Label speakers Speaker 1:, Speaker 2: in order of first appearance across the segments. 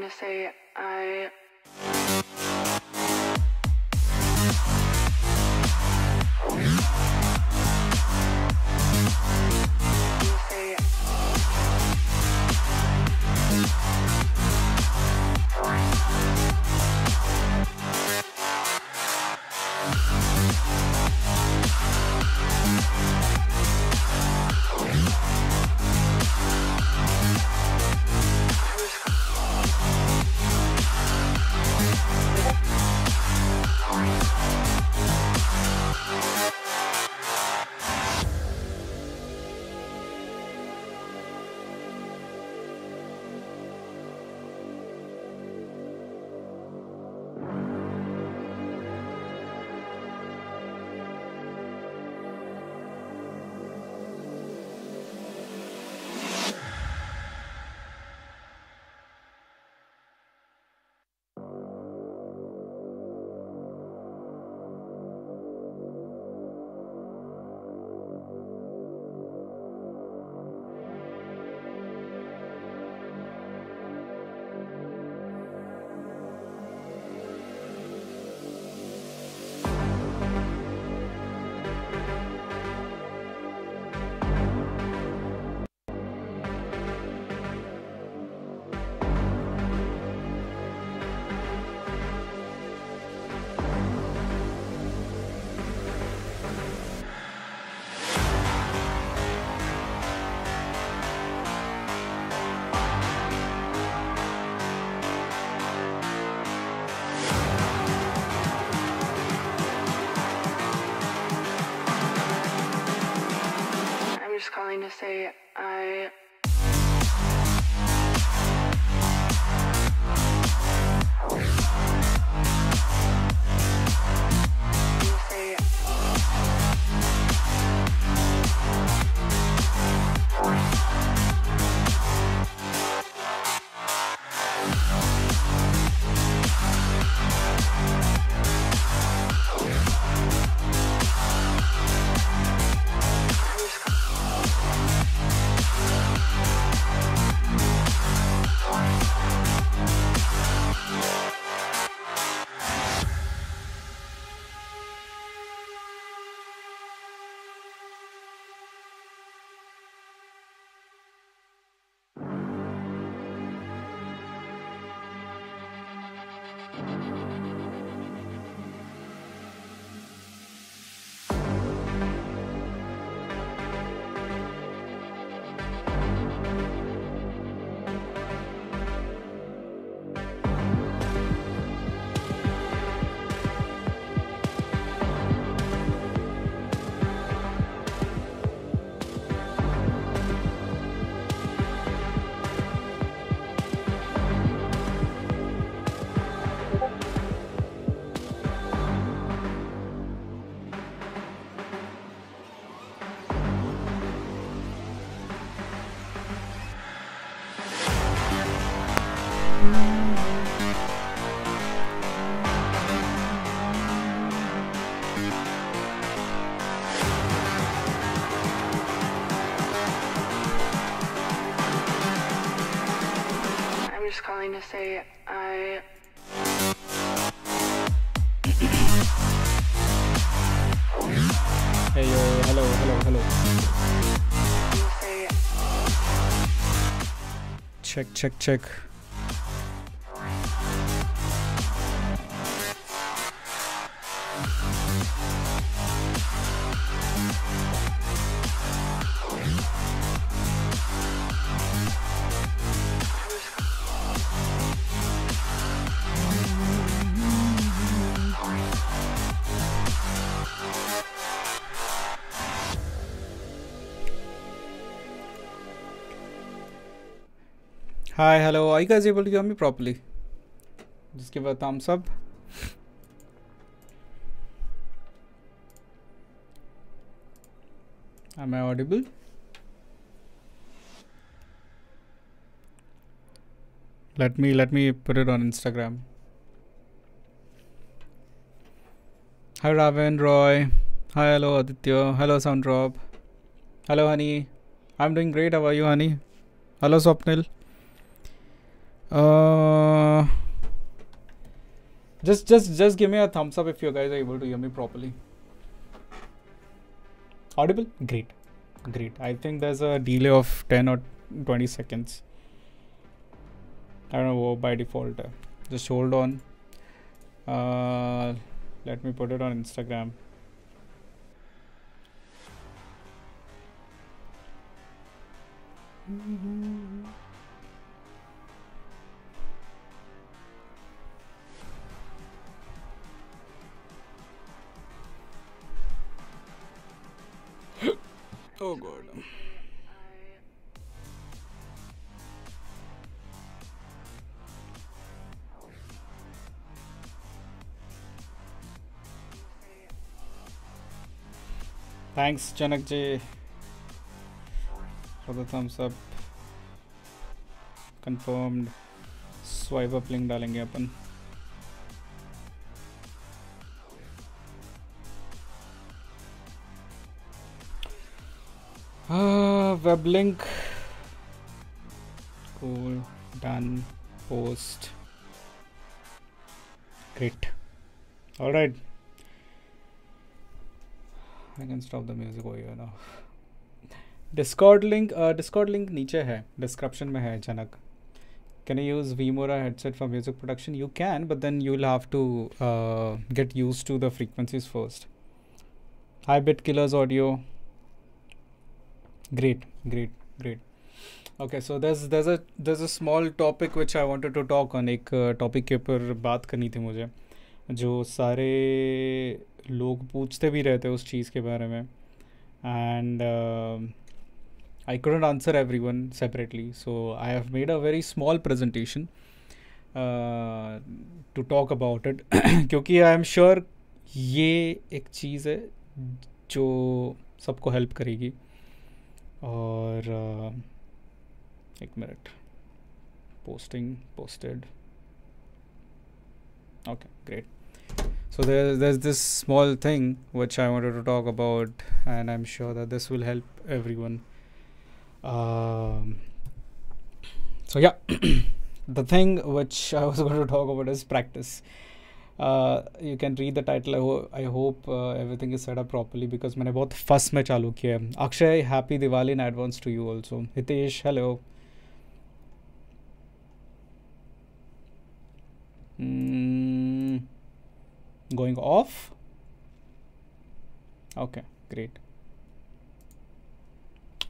Speaker 1: going to say going to say going to say I.
Speaker 2: hey, yo, hello, hello, hello. Check, check, check. hello. Are you guys able to hear me properly? Just give a thumbs up. Am I audible? Let me let me put it on Instagram. Hi Raven, Roy. Hi, hello Aditya. Hello Sound Rob. Hello honey. I'm doing great. How are you honey? Hello Swapnil. Uh, just, just, just give me a thumbs up if you guys are able to hear me properly. Audible? Great, great. I think there's a delay of 10 or 20 seconds. I don't know by default. Uh, just hold on. Uh, let me put it on Instagram.
Speaker 1: Mm -hmm.
Speaker 2: Oh god. Thanks Chanak ji for the thumbs up. Confirmed. Swipe up link डालेंगे अपन Uh, ah, web link. Cool. Done. Post. Great. All right. I can stop the music over here now. Discord link. Uh, Discord link नीचे है. Description में है Janak. Can I use Vimora headset for music production? You can, but then you'll have to uh, get used to the frequencies first. Hi, Bit Killers Audio. great great great okay so दस दस दस a small topic which I wanted to talk on एक topic uh, के ऊपर बात करनी थी मुझे जो सारे लोग पूछते भी रहते उस चीज़ के बारे में and I uh, couldn't answer every one separately so I have made a very small presentation to talk about it क्योंकि आई एम श्योर ये एक चीज़ है जो सबको हेल्प करेगी Or, uh, एक posting posted okay great so there, there's this small thing which i wanted to talk about and i'm sure that this will help everyone um, so yeah the thing which i was going to talk about is practice uh, you can read the title. I, ho- I hope uh, everything is set up properly because मैंने बहुत first में चालू किया है Akshay happy Diwali in advance to you also Hitesh hello going off okay great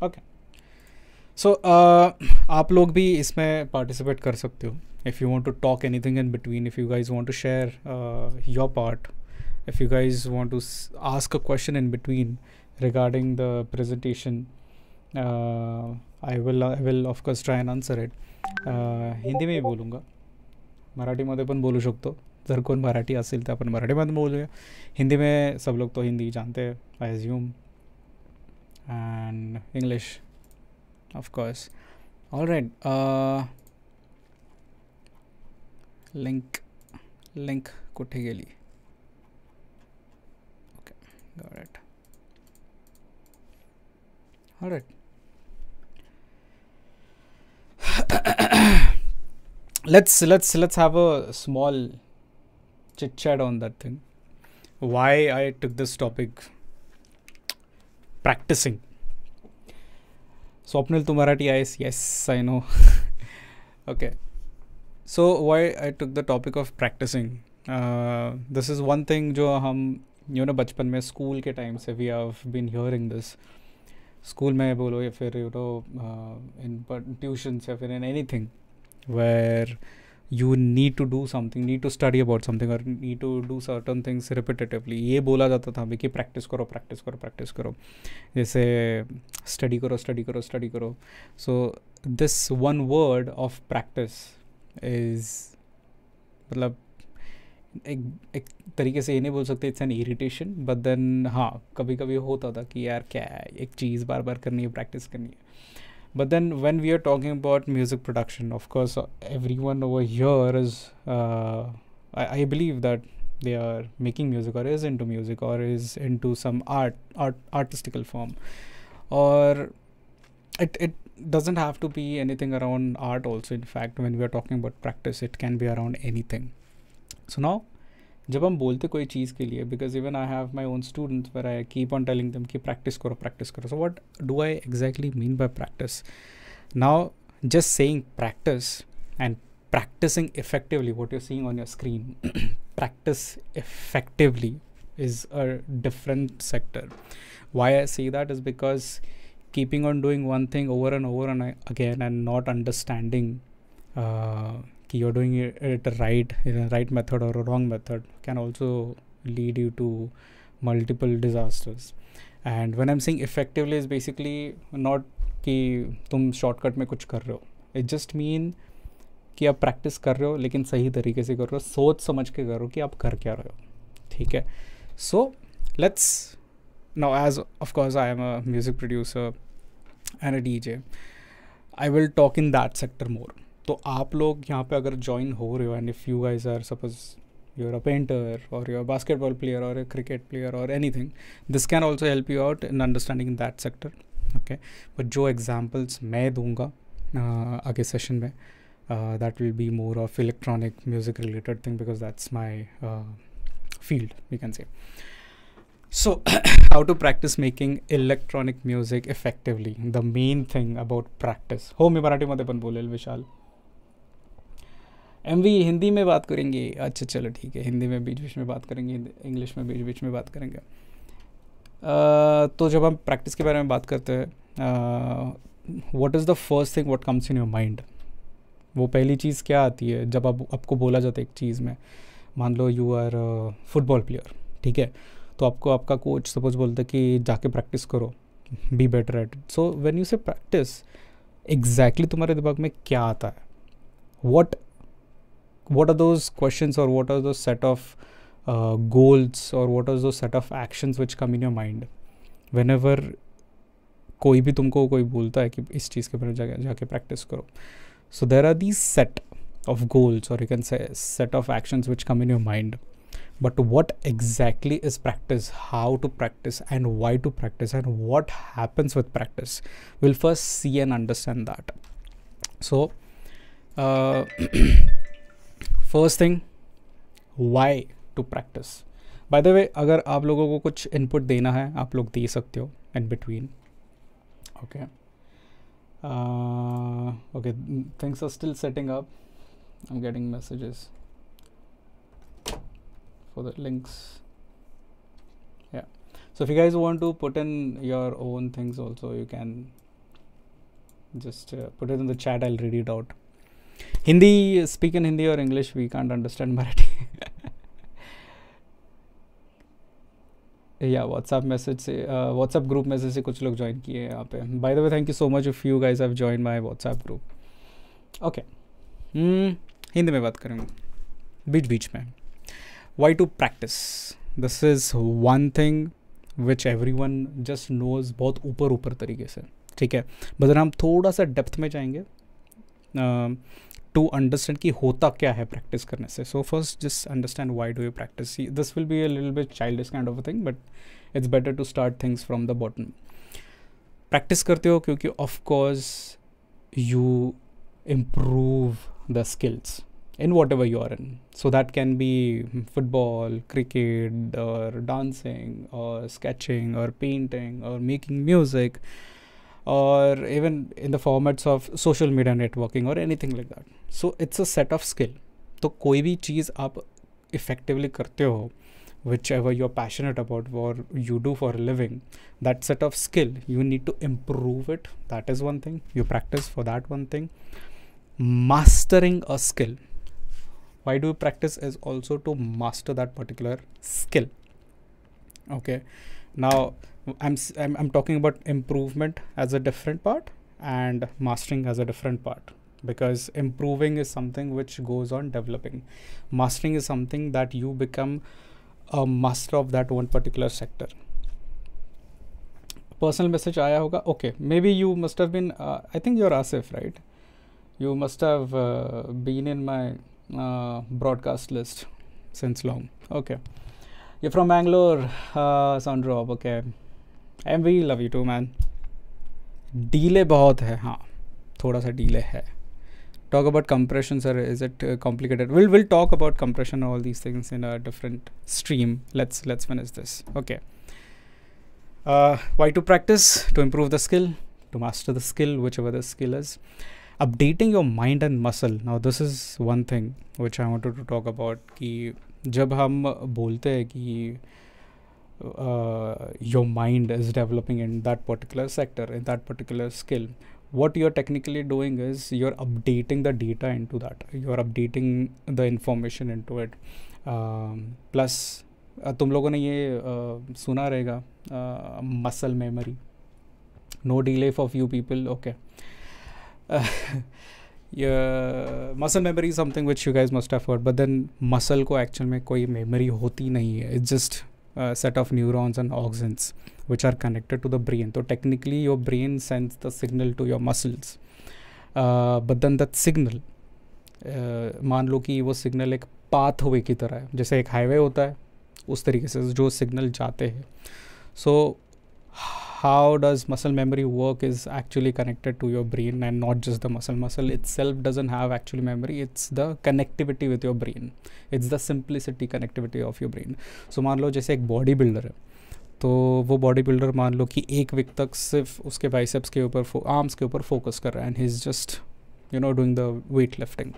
Speaker 2: okay so आप लोग भी इसमें पार्टिसिपेट कर सकते हो if you want to talk anything in between if you guys want to share uh, your part if you guys want to s- ask a question in between regarding the presentation uh, I will uh, I will of course try and answer it Hindi में ही बोलूँगा मराठीमध्ये पण बोलू शकतो जर कोण मराठी असेल तर आपण मराठीमध्ये बोलूया हिंदी में सब लोग तो हिंदी जानते हैं I assume and English of course all right link link कुठे गेली let's let's let's have a small chit chitchat on that thing why I took this topic practising Swapnil तू मराठी आईस yes I know okay so why I took the topic of practising this is one thing जो हम you know बचपन में school के time से we have been hearing this school में बोलो या फिर यू नो इन ट्यूशन या फिर in anything where you need to do something need to study about something और need to do certain things repetitively ये बोला जाता था हमें कि प्रैक्टिस करो प्रैक्टिस करो प्रैक्टिस करो जैसे स्टडी करो स्टडी करो स्टडी करो so this one word of practice is मतलब एक एक तरीके से ये नहीं बोल सकते it's an irritation but then हाँ कभी कभी होता था कि यार क्या है एक चीज़ बार बार करनी है प्रैक्टिस करनी है but then when we are talking about music production of course every one over here is I believe that they are making music और इज इन टू म्यूजिक और is into some art artistical form और it it doesn't have to be anything around art also in fact when we are talking about practice it can be around anything so now जब हम बोलते कोई चीज़ के लिए because even I have my own students पर I keep on telling them कि practice करो प्रैक्टिस करो so what do I exactly mean by practice now just saying practice and practicing effectively what you're seeing on your screen practice effectively is a different sector why i say that is because keeping on doing one thing over and over and again and not understanding uh, कि you're doing it right in a right method or a wrong method can also lead you to multiple disasters and when i'm saying effectively is basically not कि तुम shortcut में कुछ कर रहे हो it just mean कि आप practice कर रहे हो लेकिन सही तरीके से कर रहे हो सोच समझ के कर रहे हो कि आप कर क्या रहे हो ठीक है so let's now as of course I am a music producer and D J I will talk in that sector more तो आप लोग यहाँ पर अगर ज्वाइन हो रहे हो and if you guys are suppose you are a painter और यू आर बास्केटबॉल प्लेयर और क्रिकेट प्लेयर और anything this can also help you out in understanding in that sector okay but जो examples मैं दूँगा आगे session में that will be more of electronic music related thing because that's my field we can see So, how to practice making electronic music effectively? The main thing about practice. हो मैं मराठी मध्ये पण बोलेल Vishal M V Hindi में बात करेंगे अच्छा चलो ठीक है हिंदी में बीच बीच में बात करेंगे इंग्लिश में बीच बीच में बात करेंगे तो जब हम प्रैक्टिस के बारे में बात करते हैं what is the first thing what comes in your mind वो पहली चीज़ क्या आती है जब आप आपको बोला जाता है एक चीज़ में मान लो यू आर फुटबॉल प्लेयर ठीक है तो आपको आपका कोच सपोज बोलता है कि जाके प्रैक्टिस करो be better at so when you say practice exactly तुम्हारे दिमाग में क्या आता है what what are those question और what are those set of goals और what are those set of action which come in your mind whenever कोई भी तुमको कोई बोलता है कि इस चीज़ के बारे में जाके जाके प्रैक्टिस करो so there are the set of goals और you can say set of action which come in your mind but what exactly is practice how to practice and why to practice and what happens with practice we'll first see and understand that so uh, first thing why to practice by the way agar aap logo ko kuch input dena hai aap log de sakte in between okay uh, okay things are still setting up i'm getting messages for the links yeah so if you guys want to put in your own things also you can just uh, put it in the chat i'll read it out hindi speak in hindi or english we can't understand marathi या WhatsApp message से WhatsApp group message से कुछ लोग join किए हैं यहाँ पे by the way thank you so much if you guys have join my WhatsApp group okay Hindi में बात करेंगे बीच बीच में why to practice this is one thing which everyone just knows बहुत ऊपर ऊपर तरीके से ठीक है बदर हम थोड़ा सा डेप्थ में जाएंगे टू um, अंडरस्टैंड कि होता क्या है प्रैक्टिस करने से so first just understand why do you practice this will be a little bit child is kind of a thing but it's better to start things from the bottom practice करते हो क्योंकि of course you improve the skills in whatever you are in. So that can be football, cricket, or dancing, or sketching, or painting, or making music, or even in the formats of social media networking or anything like that. So it's a set of skill. तो कोई भी चीज़ आप effectively करते हो which you're passionate about or you do for a living that set of skill you need to improve it that is one thing you practice for that one thing mastering a skill why do we practice is also to master that particular skill okay now I'm, I'm i'm talking about improvement as a different part and mastering as a different part because improving is something which goes on developing mastering is something that you become a master of that one particular sector Personal message, आया okay maybe you must have been have uh, I think you're Asif, right? You must have have been in uh, broadcast list since long. Okay. You're from Bangalore, uh, sound drop. Okay. MV, love you too, man. Delay bahot hai, haan. Thoda sa delay hai. Talk about compression, sir. Is it uh, complicated? We'll, we'll talk about compression and all these things in a different stream. Let's, let's finish this. Okay. Uh, why to practice? To improve the skill? To master the skill, whichever the skill is. Updating your mind and muscle now this is one thing which I want to talk about कि जब हम बोलते हैं कि your mind is developing in that particular sector in that particular skill what you are technically doing is you are updating the data into that you are updating the information into it plus तुम लोगों ने ये uh, सुना रहेगा muscle memory no delay for few people okay muscle memory something which you guys must have heard but then muscle को actual में कोई memory होती नहीं है it's just set of neurons and axons which are connected to the brain तो technically your brain sends the signal to your muscles but then that signal मान लो कि वो सिग्नल एक पाथवे की तरह है जैसे एक हाईवे होता है उस तरीके से जो सिग्नल जाते हैं so so, how does muscle memory work is actually connected to your brain and not just the muscle muscle itself doesn't have actual memory it's the connectivity with your brain it's the simplicity connectivity of your brain so मान lo, jaise ek bodybuilder builder तो वो body builder मान लो कि एक week तक सिर्फ उसके बाइसेप्स के ऊपर आर्म्स के ऊपर फोकस कर रहा है and he is just you know doing the weight lifting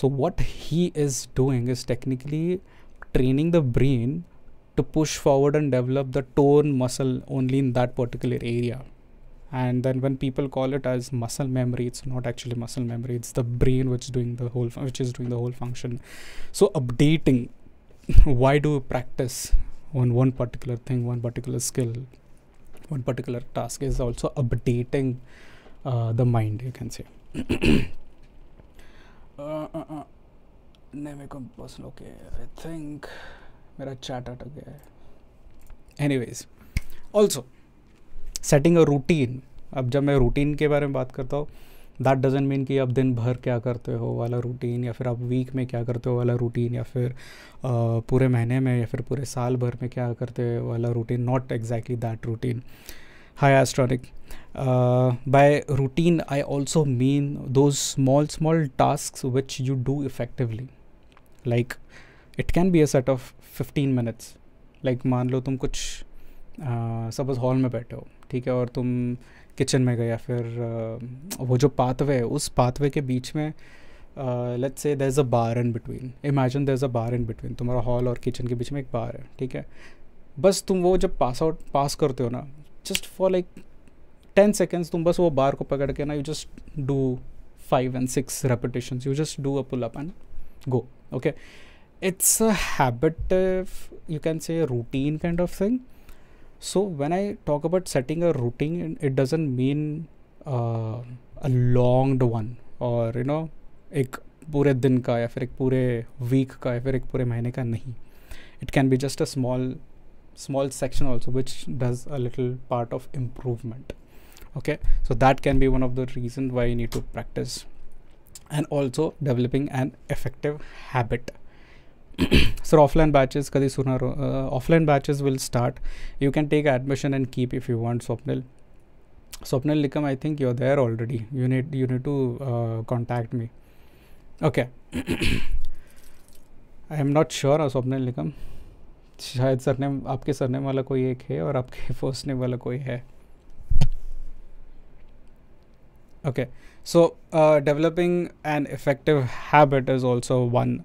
Speaker 2: so what he is doing is technically training the brain to push forward and develop the tone muscle only in that particular area and then when people call it as muscle memory it's not actually muscle memory it's the brain which is doing the whole which is doing the whole function so updating why do we practice on one particular thing one particular skill one particular task is also updating uh, the mind you can say uh, uh, uh. Name a okay I think मेरा chat अटक गया है anyways also setting a routine अब जब मैं routine के बारे में बात करता हूँ दैट डजेंट मीन कि आप दिन भर क्या करते हो वाला रूटीन या फिर आप वीक में क्या करते हो वाला रूटीन या फिर आ, पूरे महीने में या फिर पूरे साल भर में क्या करते हो वाला routine not exactly that routine high एस्ट्रॉनिक by routine I also mean दो small small task which you do effectively like it can be a set of fifteen minutes like मान लो तुम कुछ सपोज हॉल में बैठे हो ठीक है और तुम किचन में गए या फिर uh, वो जो पाथवे है उस पाथवे के बीच में let's say there is a bar in between imagine there is a bar in between तुम्हारा हॉल और किचन के बीच में एक बार है ठीक है बस तुम वो जब पास आउट पास करते हो ना just for like ten seconds तुम बस वो बार को पकड़ के ना you just do five and six repetition you just do a pull up and go okay it's a habit you can say routine kind of thing so when i talk about setting a routine it doesn't mean uh, a longed one or you know एक pure दिन का a फिर एक पूरे week का या फिर एक पूरे महीने का नहीं it can be just a small small section also which okay so that can be one of the reasons why you need to practice and also developing an effective habit so offline batches kadi sooner uh, offline batches will start you can take admission and keep if you want swapnil swapnil likam i think you're there already you need you need to uh, contact me okay I am not sure और स्वप्निल निगम शायद surname आपके surname वाला कोई एक है और आपके first name वाला कोई है okay so uh, developing an effective habit is also one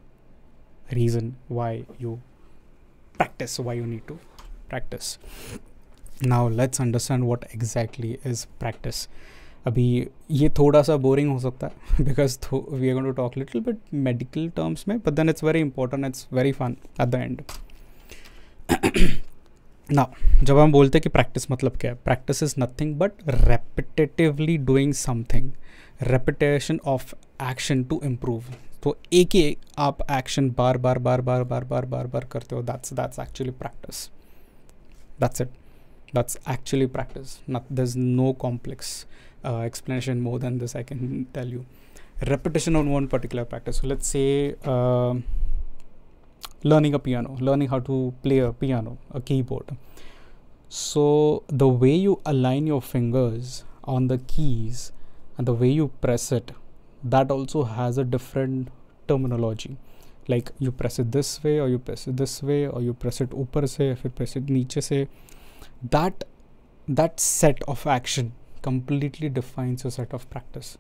Speaker 2: reason why you practice why you need to practice now let's understand what exactly is practice अभी ये थोड़ा सा बोरिंग हो सकता है because we are going to talk little but medical terms में but then it's very important it's very fun at the end ना जब हम बोलते हैं कि प्रैक्टिस मतलब क्या है practice is nothing but repetitively doing something repetition of action to improve तो एक ही आप एक्शन बार बार बार बार बार बार बार बार करते हो that's that's actually practice that's it that's actually practice Not, there's no complex uh, explanation more than this i can tell you repetition on one particular practice so let's say uh, learning a piano learning how to play a piano a keyboard so the way you align your fingers on that also has a different terminology like you press it this way or you press it this way or you press it upar se फिर press it niche से that that set of action completely defines your set of practice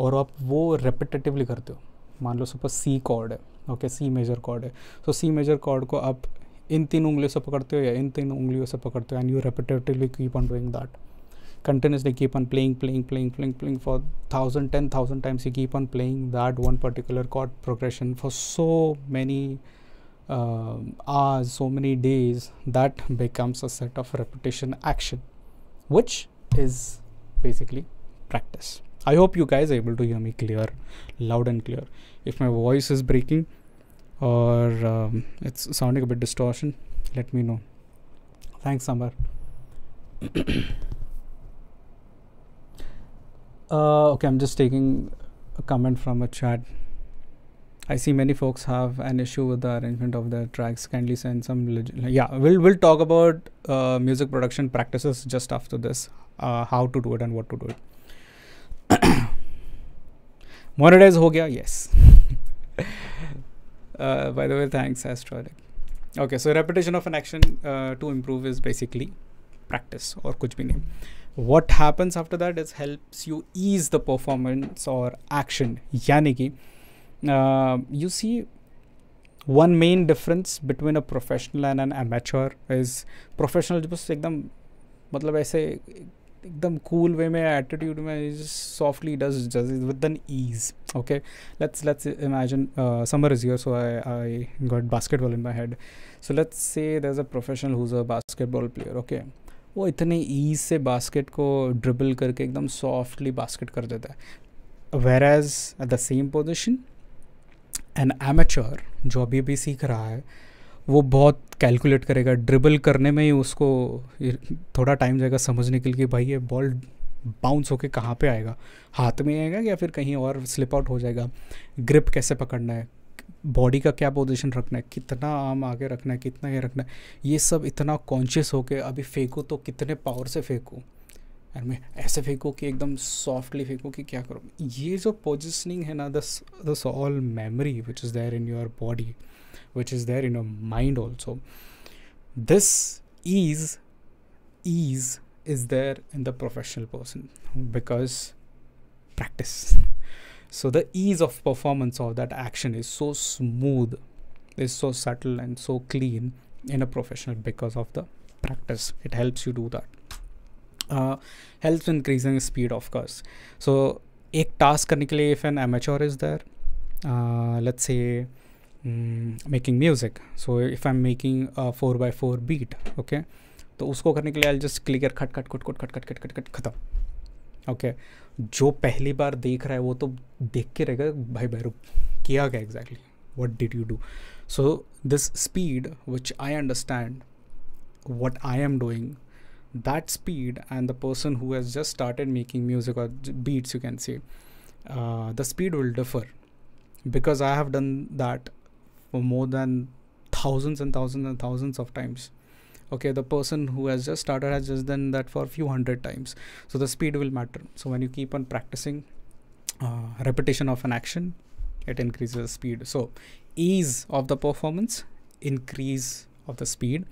Speaker 2: और आप वो repetitively करते हो मान लो suppose C chord है ओके सी मेजर कॉर्ड है सो सी मेजर कॉर्ड को आप इन तीन उंगलियों से पकड़ते हो या इन तीन उंगलियों से पकड़ते हो and you repetitively keep on doing that continuously keep on playing playing playing playing playing for thousand ten thousand times you keep on playing that one particular chord progression for so many uh, hours so many days that becomes a set of repetition action which is basically practice i hope you guys are able to hear me clear loud and clear if my voice is breaking or um, it's sounding a bit distortion let me know thanks samar Uh, okay, I'm just taking a comment from a chat. I see many folks have an issue with the arrangement of their tracks. Kindly send some. yeah, we'll we'll talk about uh, music production practices just after this. Uh, how to do it and what to do it. Monetize ho gaya? Yes. uh, by the way, thanks, Astrotic. Okay, so repetition of an action uh, to improve is basically practice or kuch bhi name what happens after that is helps you ease the performance or action yaniki uh, you see one main difference between a professional and an amateur is professional just ekdam matlab aise ekdam cool way mein attitude mein softly does just with an ease okay let's let's imagine uh, summer is here so i i got basketball in my head so let's say there's a professional who's a basketball player okay वो इतने ease से basket को dribble करके एकदम softly basket कर देता है where as the same position an amateur जो अभी अभी सीख रहा है वो बहुत कैलकुलेट करेगा ड्रिबल करने में ही उसको थोड़ा टाइम जाएगा समझने के लिए भाई ये बॉल बाउंस होके कहाँ पे आएगा हाथ में आएगा या फिर कहीं और स्लिप आउट हो जाएगा ग्रिप कैसे पकड़ना है बॉडी का क्या पोजीशन रखना है कितना आम आगे रखना है कितना ये रखना है ये सब इतना कॉन्शियस होकर अभी फेंकूँ तो कितने पावर से फेंकूँ एंड मैं ऐसे फेंकूँ कि एकदम सॉफ्टली फेंकूँ कि क्या करो ये जो पोजिशनिंग है ना दस दस all memory which is there in your body which is there in your mind also this is ease is there in the professional person because practice So the ease of performance of that action is so smooth, is so subtle and so clean in a professional because of the practice. It helps you do that. Uh, helps increasing speed, of course. So a task एक task करने के लिए if an amateur is there let's say making music so if I am making four by four beat okay तो उसको करने के लिए I just clicker खट खट खट खट खट खट खट खट खट खत्म ओके जो पहली बार देख रहा है वो तो देख के रहेगा भाई भैरू किया गया exactly what did you do so this speed which I understand what I am doing that speed and the person who has just started making music और beats you can see the speed will differ because I have done that more than thousands and thousand and thousands of times okay the person who has just started has just done that for a few hundred times so the speed will matter so when you keep on practicing uh, repetition of an action it increases the speed so ease of the performance increase of the speed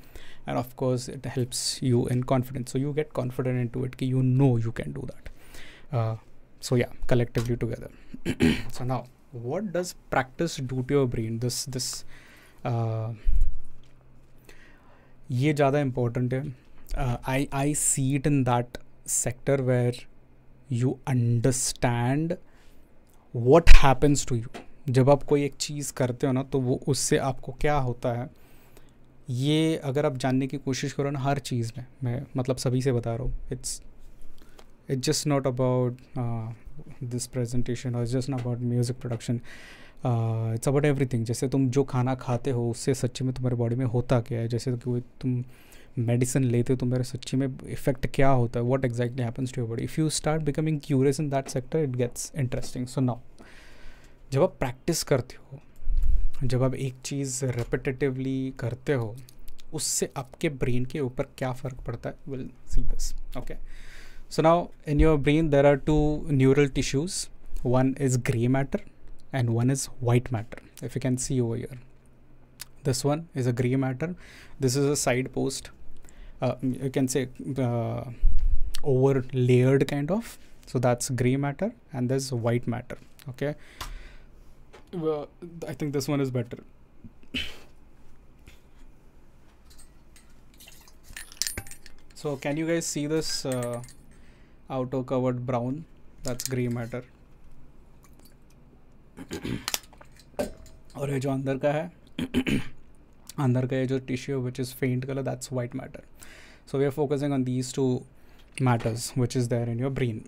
Speaker 2: and of course it helps you in confidence so you get confident into it you know you can do that uh, so yeah collectively together so now what does practice do to your brain this this uh, ये ज़्यादा important है I I see it in that sector where you understand what happens to you जब आप कोई एक चीज़ करते हो ना तो वो उससे आपको क्या होता है ये अगर आप जानने की कोशिश करो ना हर चीज़ में मैं मतलब सभी से बता रहा हूँ it's it's just not about this presentation और just not about music production it's about everything जैसे तुम जो खाना खाते हो उससे सच्ची में तुम्हारे बॉडी में होता क्या है जैसे कि तुम मेडिसिन लेते हो तो मेरे सच्ची में इफेक्ट क्या होता है what exactly happens to your body if you start becoming curious in that sector it gets interesting so now जब आप प्रैक्टिस करते हो जब आप एक चीज़ रेपिटेटिवली करते हो उससे आपके ब्रेन के ऊपर क्या फ़र्क पड़ता है will see this okay so now in your brain there are two neural tissues one is grey matter and one is white matter if you can see over here this one is a gray matter this is a side post uh, you can say uh, over layered kind of so that's gray matter and there's white matter okay well, i think this one is better so can you guys see this uh, outer covered brown that's gray matter और ये जो अंदर का है अंदर का ये जो tissue which is faint colour that's white matter so we are focusing on these two matters which is there in your brain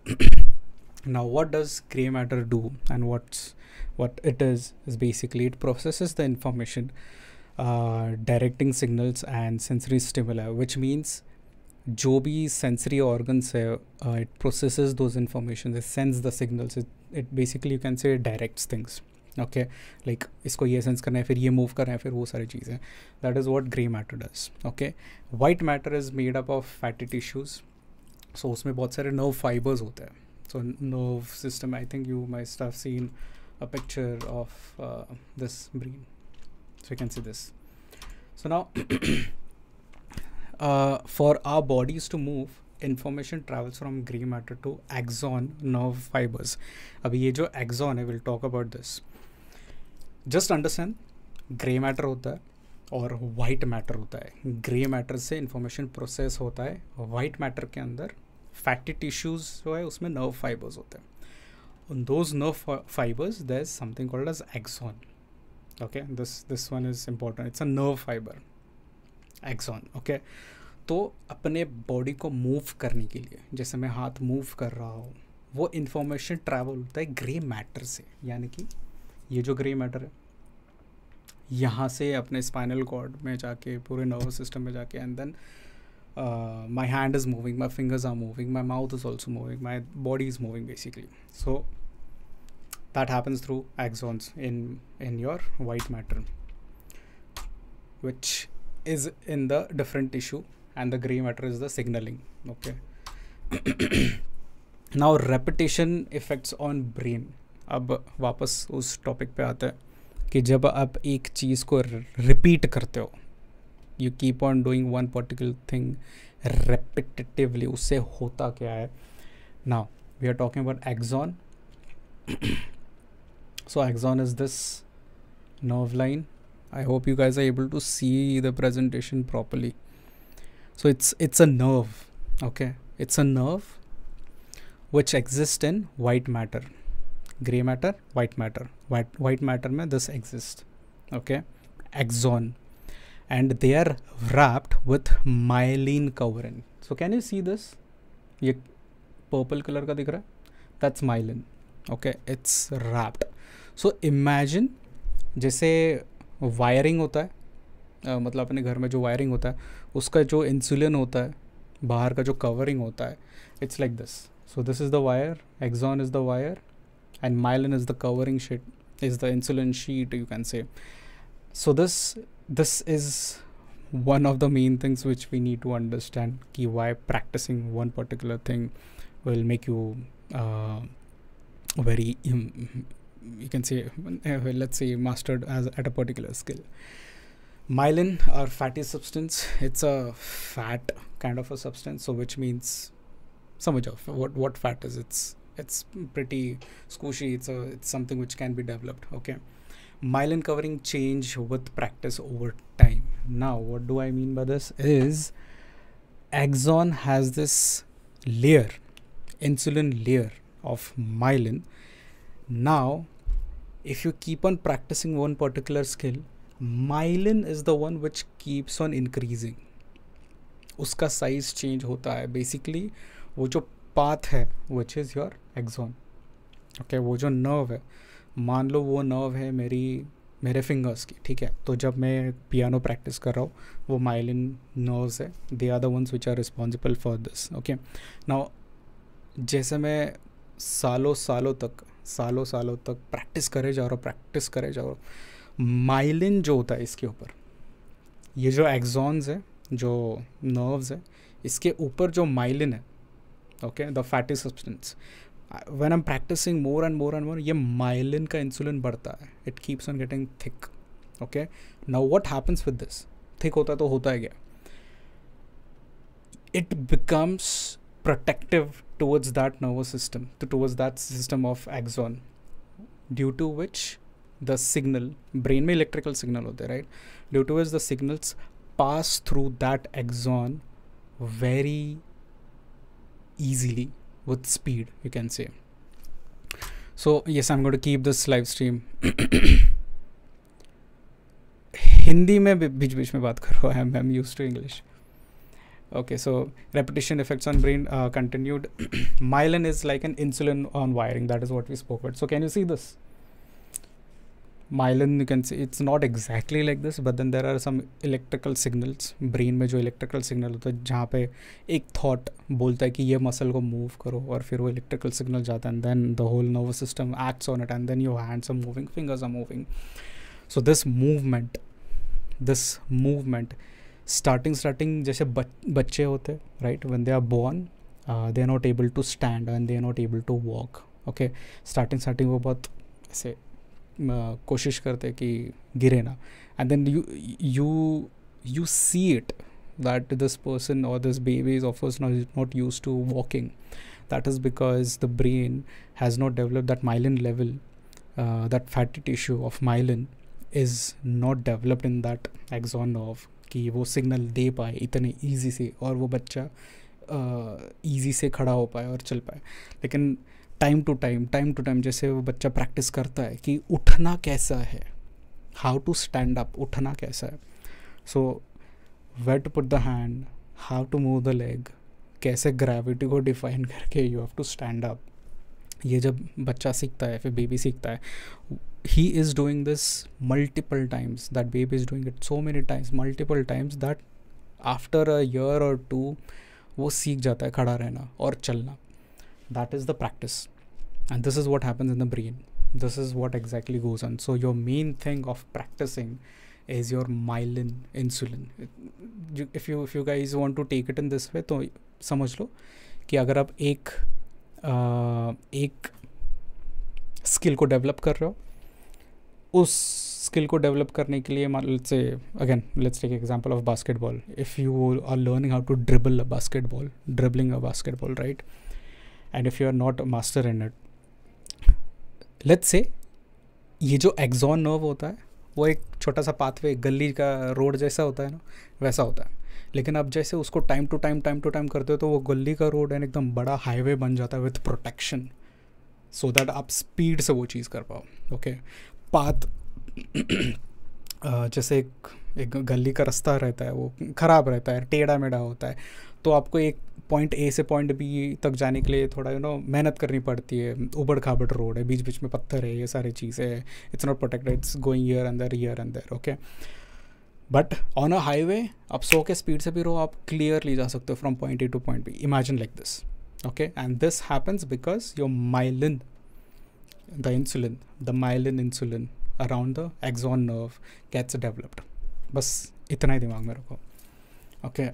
Speaker 2: now what does grey matter do and what's what it is is basically it process the information directing signals and sensory stimuli which means जो भी sensory organs है it process those information sense the signals the it it, it basically you can say okay like इसको ये sense करना है फिर ये move करना है फिर वो सारी चीज़ें that is what grey matter does okay white matter is made up of fatty tissues so उसमें बहुत सारे नर्व फाइबर्स होते हैं so nerve system I think you my staff seen a picture of this brain so you can see this so now uh, for our bodies to move information travels from grey matter to axon nerve fibres अभी ये जो Exxon है will talk about this just understand grey matter होता है और white matter होता है grey matter से इन्फॉर्मेशन प्रोसेस होता है वाइट मैटर के अंदर फैटी टिश्यूज जो है उसमें नर्व फाइबर्स होते हैं on those nerve fibres there is something called as axon okay this this one is important it's a nerve fibre axon okay तो अपने बॉडी को मूव करने के लिए जैसे मैं हाथ मूव कर रहा हूँ वो इन्फॉर्मेशन ट्रैवल होता है ग्रे मैटर से यानी कि ये जो ग्रे मैटर है यहाँ से अपने स्पाइनल कॉर्ड में जाके पूरे नर्वस सिस्टम में जाके and then my hand is moving my fingers are moving my mouth is also moving my body is moving basically so that happens through axons in in your white matter which is in the different tissue and the gray matter is the signaling okay now repetition effects on brain अब वापस उस topic पे आते हैं कि जब आप एक चीज़ को रिपीट करते हो you keep on doing one particular thing repetitively उससे होता क्या है now we are talking about axon so axon is this nerve line I hope you guys are able to see the presentation properly. So it's it's a nerve, okay? It's a nerve which exists in white matter, gray matter, white matter, white white matter. Mein this exists, okay? Axon, and they are wrapped with myelin covering. So can you see this? ये purple color का दिख रहा है? That's myelin. Okay, it's wrapped. So imagine जैसे wiring होता है आ, मतलब अपने घर में जो वायरिंग होता है उसका जो इंसुलिन होता है बाहर का जो कवरिंग होता है it's like this so this is the wire axon is the wire and myelin is the covering sheet is the insulin sheet you can say so this this is one of the main things which we need to understand कि why practising one particular thing will make you very you can say, let's say, mastered as at a particular skill. Myelin or fatty substance, it's a fat kind of a substance, so which means so much of what what fat is it's it's pretty squishy. It's a it's something which can be developed. Okay, myelin covering change with practice over time. Now, what do I mean by this? Is axon has this layer, insulin layer of myelin Now, if you keep on practicing one particular skill, myelin is the one which keeps on increasing उसका size change होता है basically वो जो path है which is your axon okay वो जो nerve है मान लो वो नर्व है मेरी मेरे फिंगर्स की ठीक है तो जब मैं पियानो प्रैक्टिस कर रहा हूँ वो माइलिन नर्व्स है they are the ones which are responsible for this okay now जैसे मैं सालों सालों तक सालों सालों तक प्रैक्टिस करे जा रहा हो प्रैक्टिस करे जा रहा हो माइलिन जो होता है इसके ऊपर ये जो एग्जॉन्स है जो नर्व्स है इसके ऊपर जो माइलिन है okay the fatty substance when I am practising more and more and more ये माइलिन का इंसुलिन बढ़ता है it keeps on getting thick okay now what happens with this thick होता तो होता है क्या it becomes protective towards that nervous system, to towards that system of axon, due to which the signal, brain may electrical signal होते right? Due to which the signals pass through that axon very easily with speed, you can say. So yes, I'm going to keep this live stream. Hindi में बीच बीच में बात करो I am use to English Okay, so repetition effects on brain uh, continued. myelin is like an insulin on wiring. That is what we spoke about. So can you see this? Myelin, you can see it's not exactly like this, but then there are some electrical signals. Brain में जो electrical signal होता है जहाँ पे एक thought बोलता है कि ये muscle को move करो और फिर वो electrical signal जाता है and then the whole nervous system acts on it and then your hands are moving, fingers are moving. So this movement, this movement starting starting जैसे बच्चे होते right when they are born uh, they are not able to stand and they are not able to walk okay starting starting वो बहुत ऐसे uh, कोशिश करते कि गिरे ना and then you you you see it that this person or this baby is of course not, not used to walking that is because the brain has not developed that myelin level uh, that fatty tissue of myelin is not developed in that exon of कि वो signal दे पाए इतने easy से और वो बच्चा easy से खड़ा हो पाए और चल पाए लेकिन time to time time to time जैसे वो बच्चा प्रैक्टिस करता है कि उठना कैसा है हाउ टू स्टैंड अप उठना कैसा है so wait put the hand how to move the leg कैसे ग्रेविटी को डिफाइन करके you have to stand up ये जब बच्चा सीखता है फिर बेबी सीखता है he is doing this multiple times that baby is doing it so many times multiple times that after a year और टू वो सीख जाता है खड़ा रहना और चलना that is the practice and this is what happens in the brain this is what exactly goes on so your main thing of practising your your myelin insulin if if you you guys want to take it in this way तो समझ लो कि अगर आप एक एक skill को develop कर रहे हो उस स्किल को डेवलप करने के लिए मान से again let's take example of basketball if you are learning how to dribble a basketball dribbling a basketball right and if you are not master in it let's say ये जो axon nerve होता है वो एक छोटा सा pathway गली का रोड जैसा होता है ना वैसा होता है लेकिन अब जैसे उसको time to time time to time करते हो तो वो गली का रोड एंड एकदम बड़ा हाईवे बन जाता है विथ प्रोटेक्शन सो दैट आप स्पीड से वो चीज़ कर पाओ ओके पाथ जैसे एक एक गली का रास्ता रहता है वो ख़राब रहता है टेढ़ा मेढ़ा होता है तो आपको एक पॉइंट ए से पॉइंट बी तक जाने के लिए थोड़ा यू नो मेहनत करनी पड़ती है उबड़ खाबड़ रोड है बीच बीच में पत्थर है ये सारी चीज़ें it's not protected it's going year अंदर ईयर अंदर okay okay? But on a highway आप सो के स्पीड से भी रहो आप क्लियरली जा सकते हो from point A to point B imagine like this okay and this happens because your myelin the insulin the myelin insulin around the axon nerve gets developed बस इतना ही दिमाग में रखो okay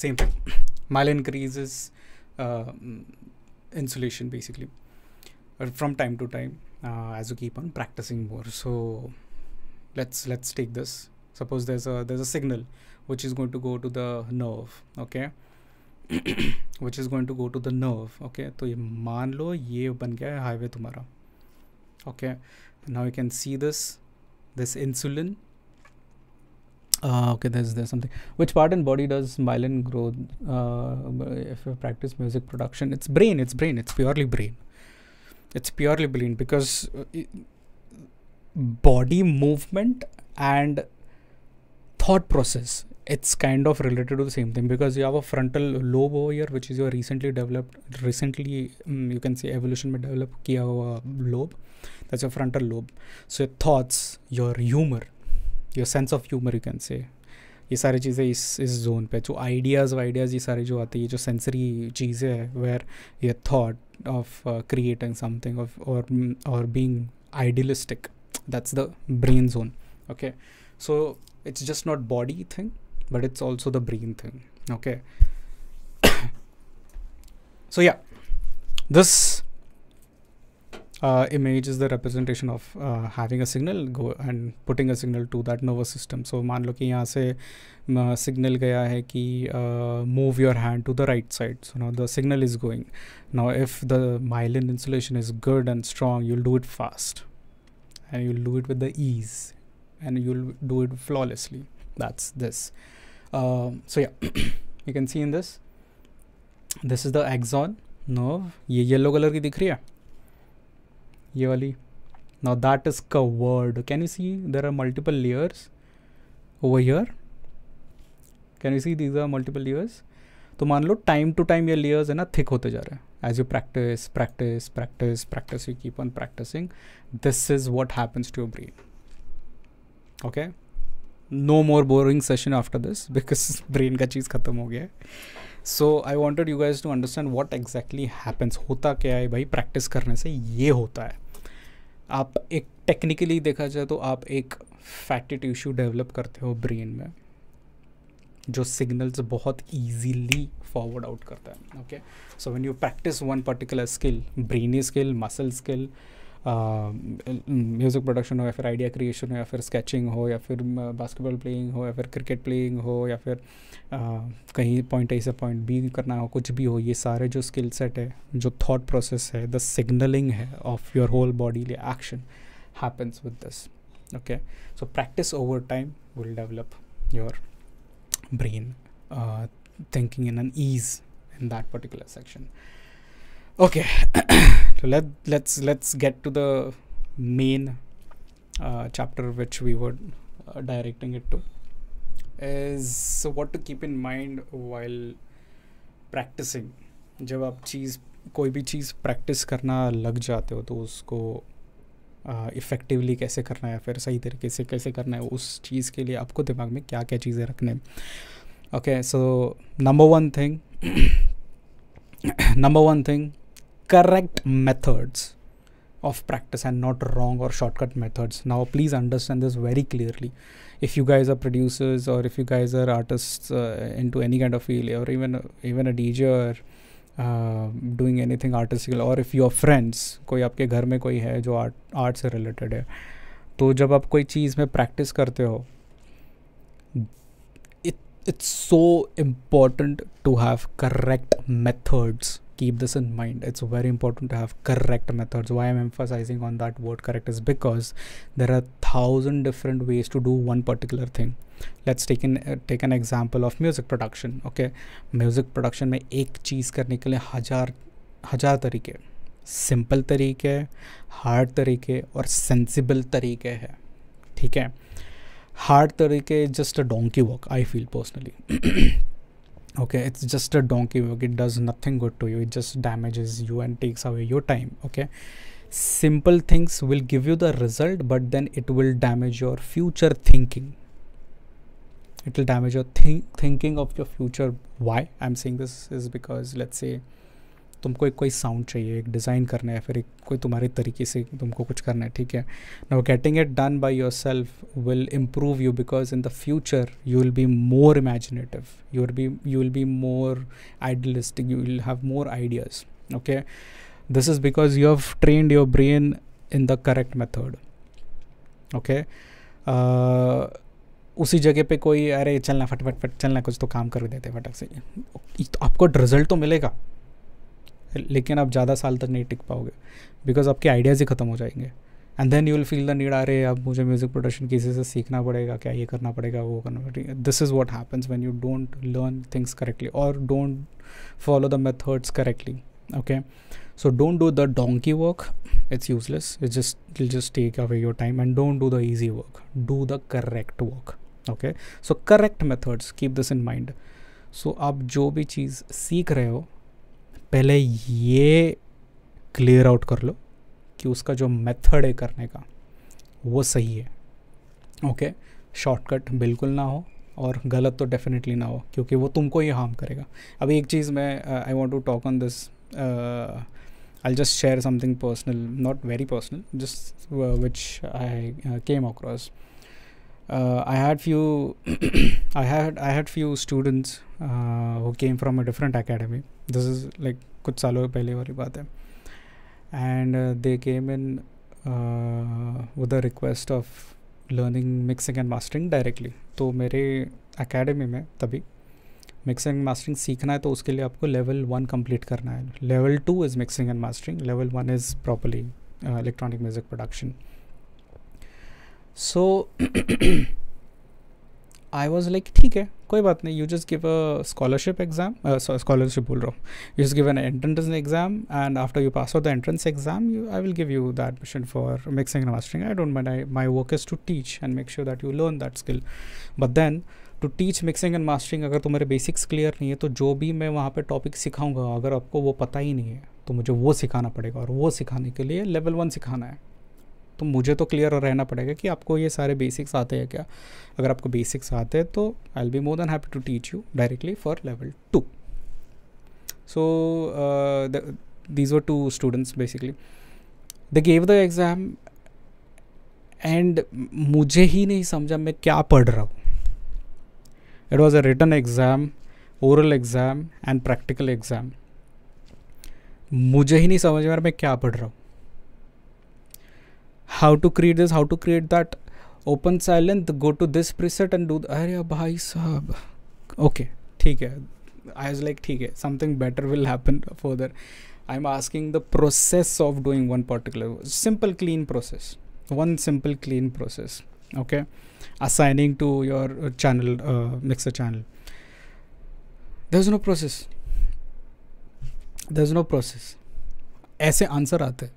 Speaker 2: same thing mile increase insulation basically from from time to time as you keep on practising more so let's let's take this suppose there's a there's a signal which is going to go to the nerve okay which is going to go to the nerve okay तो ये मान लो ये बन गया है highway तुम्हारा okay now you can see this this insulin uh, okay there's there's something which part in body does myelin grow uh, if you practice music production it's brain it's brain it's purely brain it's purely brain because uh, it, body movement and thought process it's kind of related to the same thing because you have a frontal lobe over here which is your recently developed recently um, you can say evolution may develop kiya hua lobe that's your frontal lobe so your thoughts your humor your sense of humor you can say ये सारी चीज़ें इस इस zone पे जो ideas वाइडियाज़ ये सारी जो आती है जो सेंसरी चीज़ें है वेयर ये thought of creating something of और और being idealistic that's the brain zone okay so it's just not body thing but it's also the brain thing okay so yeah this uh, image is the representation of uh, having a signal go and putting a signal to that nervous system so man, लो कि यहाँ से signal गया है कि uh, move your hand to the right side so now the signal is going now if the myelin insulation is good and strong you'll do it fast and you'll do it with the ease and you'll do it flawlessly that's this um, so yeah you can see in this this is the axon nerve ye yellow color ki dikh rahi hai now that is covered can you see there are multiple layers over here can you see these are multiple layers तो मान लो time to time ये layers है ना thick होते जा रहे हैं as you practice practice practice practice you keep on practising this is what happens to your brain okay no more boring session after this because brain का चीज़ ख़त्म हो गया है so I wanted you guys to understand what exactly happens होता क्या है भाई प्रैक्टिस करने से ये होता है आप एक टेक्निकली देखा जाए तो आप एक फैटी टिश्यू डेवलप करते हो ब्रेन में जो सिग्नल्स बहुत ईजीली फॉरवर्ड आउट करता है okay so when you practice one particular skill brainy skill muscle skill music production हो या फिर आइडिया क्रिएशन हो या फिर स्केचिंग हो या फिर बास्केटबॉल uh, प्लेइंग हो या फिर क्रिकेट प्लेइंग हो या फिर uh, कहीं पॉइंट ए से पॉइंट बी करना हो कुछ भी हो ये सारे जो स्किल सेट है जो थॉट प्रोसेस है द सिग्नलिंग है of your whole body action happens with this okay so practice over time will develop your brain uh, thinking in an ease in that particular section okay so let let's let's get to the main uh, chapter which we were uh, directing it to is so what to keep in mind while practicing जब आप चीज़ कोई भी चीज़ practice करना लग जाते हो तो उसको इफ़ेक्टिवली कैसे करना है फिर सही तरीके से कैसे करना है उस चीज़ के लिए आपको दिमाग में क्या क्या चीज़ें रखने okay so number one thing number one thing correct methods of practice and not wrong और shortcut methods now please understand this very clearly if you guys are producers और if you guys are artist into any kind of feel और even even a डीजर doing anything artistical और if your friends कोई आपके घर में कोई है जो आर्ट आर्ट से रिलेटेड है तो जब आप कोई चीज़ में प्रैक्टिस करते हो it's so important to have correct methods keep this in mind it's very important to have correct methods why i'm emphasizing on that word correct is because there are thousand different ways to do one particular thing let's take an uh, take an example of music production okay music production mein ek cheez karne ke liye hazar hazar tarike simple tarike hard tarike aur sensible tarike hai theek hai hard tarike just a donkey walk i feel personally okay it's just a donkey work it does nothing good to you it just damages you and takes away your time okay simple things will give you the result but then it will damage your future thinking it will damage your think thinking of your future why i'm saying this is because let's say तुमको एक कोई sound चाहिए एक design करना है फिर एक कोई तुम्हारे तरीके से तुमको कुछ करना है ठीक है now getting it done by yourself will improve you because in the future you will be more imaginative you will be you will be more idealistic you will have more ideas okay this is because you have trained your brain in the correct method okay उसी जगह पे कोई अरे चलना फटफट फट चलना कुछ तो काम कर देते फटक से तो आपको रिजल्ट तो मिलेगा लेकिन आप ज़्यादा साल तक नहीं टिक पाओगे बिकॉज आपके आइडियाज़ ही ख़त्म हो जाएंगे and then you will feel the need आ रहे अब मुझे म्यूज़िक प्रोडक्शन किसी से सीखना पड़ेगा क्या ये करना पड़ेगा वो करना पड़ेगा this is what happens when you don't learn things correctly और don't follow the methods correctly okay so don't do the donkey work it's useless it just will just take away your time and don't do the easy work do the correct work okay so correct methods keep this in mind so आप जो भी चीज़ सीख रहे हो पहले ये clear out कर लो कि उसका जो मेथड है करने का वो सही है ओके शॉर्टकट बिल्कुल ना हो और गलत तो डेफिनेटली ना हो क्योंकि वो तुमको ही हार्म करेगा अभी एक चीज़ मैं I want to talk on this I just share something personal not very personal just which I came across I had few I had I had few students who came from a different academy this is like कुछ सालों पहले वाली बात है and they came in with the request of learning mixing and mastering directly तो मेरे academy में तभी मिक्सिंग एंड मास्टरिंग सीखना है तो उसके लिए आपको लेवल वन कंप्लीट करना है level two is mixing and mastering level one is properly electronic music production so I was like ठीक है कोई बात नहीं you just give a scholarship exam scholarship बोल रहा हूँ you just give an entrance exam and after you pass out the entrance exam you I will give you the admission for mixing and mastering I don't mind I my work is to teach and make sure that you learn that skill but then to teach mixing and mastering अगर तुम्हारे basics clear नहीं है तो जो भी मैं वहाँ पर टॉपिक सिखाऊंगा अगर आपको वो पता ही नहीं है तो मुझे वो सिखाना पड़ेगा और वो सिखाने के लिए लेवल वन सिखाना है तो मुझे तो क्लियर रहना पड़ेगा कि आपको ये सारे बेसिक्स आते हैं क्या अगर आपको बेसिक्स आते हैं तो I will be more than happy to teach you directly for level two so these are two students basically the gave the exam and मुझे ही नहीं समझा मैं क्या पढ़ रहा हूँ it was a written exam oral exam and practical exam मुझे ही नहीं समझ में आ रहा मैं क्या पढ़ रहा हूँ how to create this how to create that open Sylenth go to this preset and do अरे भाई साहब ओके ठीक है आई वॉज लाइक ठीक है something better will happen further I am asking the process of doing one particular simple clean process one simple clean process okay assigning to your channel mixer channel there is no process there is no process ऐसे answer आते हैं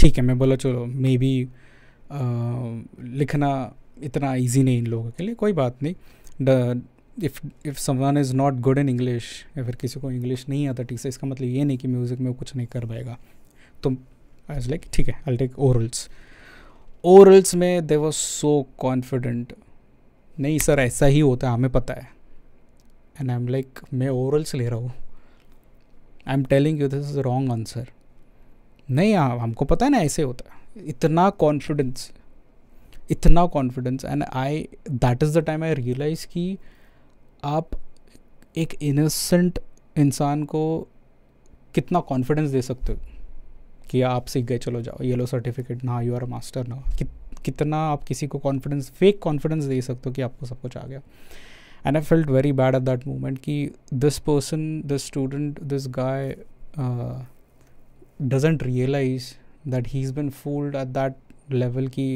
Speaker 2: ठीक है मैं बोला चलो may be लिखना इतना ईजी नहीं इन लोगों के लिए कोई बात नहीं if if someone is not good in English या फिर किसी को इंग्लिश नहीं आता ठीक से इसका मतलब ये नहीं कि म्यूज़िक में वो कुछ नहीं कर पाएगा तो आई लाइक ठीक है आई टेक ओरल्स ओरल्स में दे वॉज सो कॉन्फिडेंट नहीं सर ऐसा ही होता है हमें पता है एंड आई एम लाइक मैं ओरल्स ले रहा हूँ I am telling you this is wrong answer नहीं हाँ हमको पता है ना ऐसे होता है इतना कॉन्फिडेंस इतना confidence and I that is the time I realise कि आप एक इनोसेंट इंसान को कितना कॉन्फिडेंस दे सकते हो कि आप सीख गए चलो जाओ येलो सर्टिफिकेट ना यू आर मास्टर ना कि, कितना आप किसी को कॉन्फिडेंस फेक कॉन्फिडेंस दे सकते हो कि आपको सब कुछ आ गया and I felt very bad at that moment कि this person this student this guy doesn't realise that he is been fooled at that level की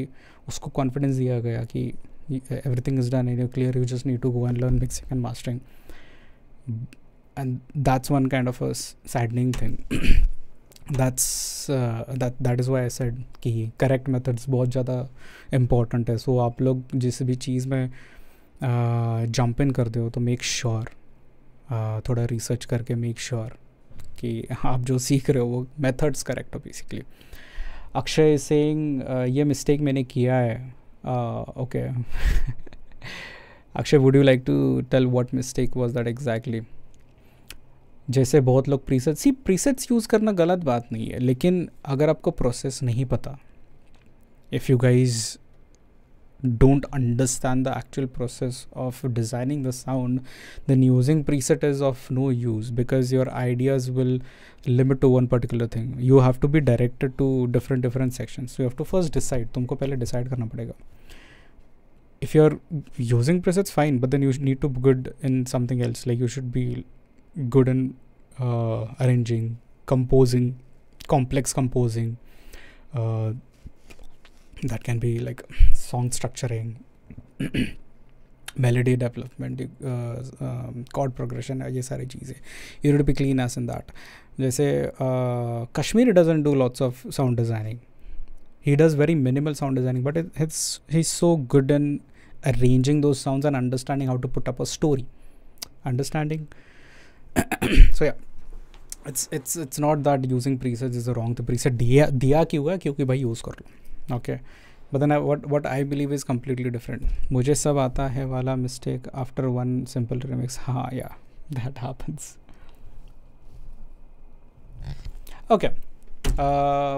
Speaker 2: उसको कॉन्फिडेंस दिया गया कि everything is done in clear you just need to go and learn mixing and mastering and that's one kind of a saddening thing that's that that is why said कि correct methods बहुत ज़्यादा important है सो आप लोग जिस भी चीज़ में जम्प इन करते हो तो मेक श्योर uh, थोड़ा रिसर्च करके मेक श्योर कि आप जो सीख रहे हो वो मेथड्स करेक्ट हो बेसिकली अक्षय सिंह ये मिस्टेक मैंने किया है okay Akshay would you like to tell what mistake was that exactly जैसे बहुत लोग प्रीसेट्स सी प्रीसेट्स यूज़ करना गलत बात नहीं है लेकिन अगर आपको प्रोसेस नहीं पता if you guys don't understand the actual process of designing the sound then using preset is of no use because your ideas will limit to one particular thing you have to be directed to different different sections so you have to first decide tumko pehle decide karna padega if you're using presets fine but then you need to be good in something else like you should be good in uh, arranging composing complex composing uh, that can be like song structuring melody development uh, progression um, chord ये सारी चीज़ें you need be clean as in that जैसे Kashmir doesn't do lots of sound designing he does very minimal sound designing but it he so good in arranging those sound and understanding how to put up a story understanding so या it's it's it's not that using presets is a wrong the preset दिया दिया क्यों है क्योंकि भाई use कर लो okay but then I what what I believe is completely different मुझे सब आता है वाला mistake after one simple remix हाँ या that happens okay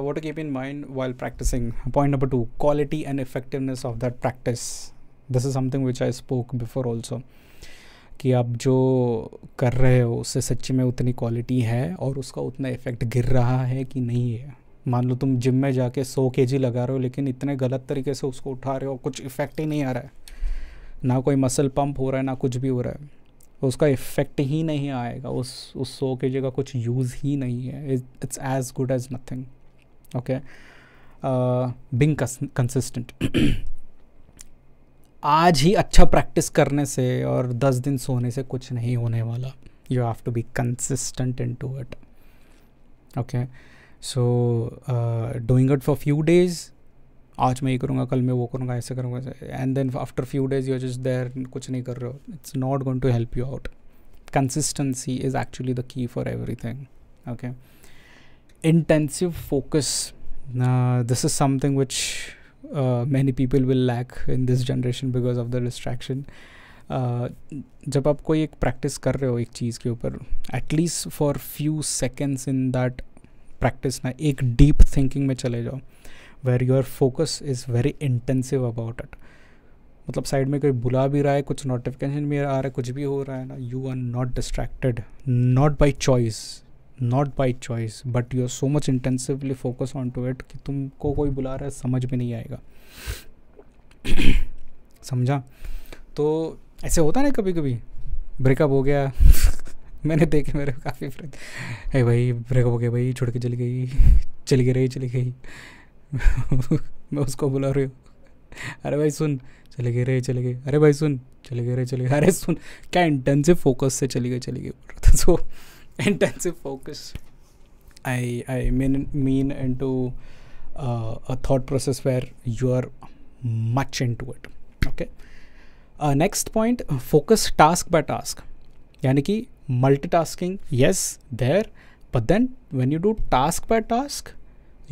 Speaker 2: what keep in mind while practising point number two quality and effectiveness of that practice this is something which I spoke before also कि आप जो कर रहे हो उससे सच्ची में उतनी क्वालिटी है और उसका उतना इफेक्ट गिर रहा है कि नहीं है मान लो तुम जिम में जाके सौ के जी लगा रहे हो लेकिन इतने गलत तरीके से उसको उठा रहे हो कुछ इफेक्ट ही नहीं आ रहा है ना कोई मसल पंप हो रहा है ना कुछ भी हो रहा है उसका इफेक्ट ही नहीं आएगा उस उस सौ के जी का कुछ यूज़ ही नहीं है it's as good as nothing okay being consistent आज ही अच्छा प्रैक्टिस करने से और दस दिन सोने से कुछ नहीं होने वाला you have to be consistent into it okay so doing it for few days आज मैं ये करूँगा कल मैं वो करूँगा ऐसे करूँगा and then after few days you just there कुछ नहीं कर रहे हो it's not going to help you out consistency is actually the key for everything okay intensive focus this is something which many people will lack in this generation because of the distraction जब आप कोई एक practice कर रहे हो एक चीज़ के ऊपर at least for few seconds in that practice ना एक डीप थिंकिंग में चले जाओ where your focus is very intensive about it मतलब साइड में कोई बुला भी रहा है कुछ नोटिफिकेशन भी आ रहा है कुछ भी हो रहा है ना you are not distracted not by choice not by choice but you are so much intensively focus on to it कि तुमको कोई बुला रहा है समझ में नहीं आएगा समझा तो ऐसे होता ना कभी कभी ब्रेकअप हो गया मैंने देखे मेरे काफ़ी फ्रेंड है भाई ब्रेकअप हो गया भाई छोड़ के चली गई चली गई रही चली गई मैं उसको बुला रही हूँ अरे भाई सुन चले गए रहे चले गए अरे भाई सुन चले गए रहे चले गए अरे सुन क्या इंटेंसिव फोकस से चली गई चली गई बोल so intensive focus I I mean mean into a thought process where you are much into it okay next point focus task by task यानी कि multitasking yes there but then when you do task by task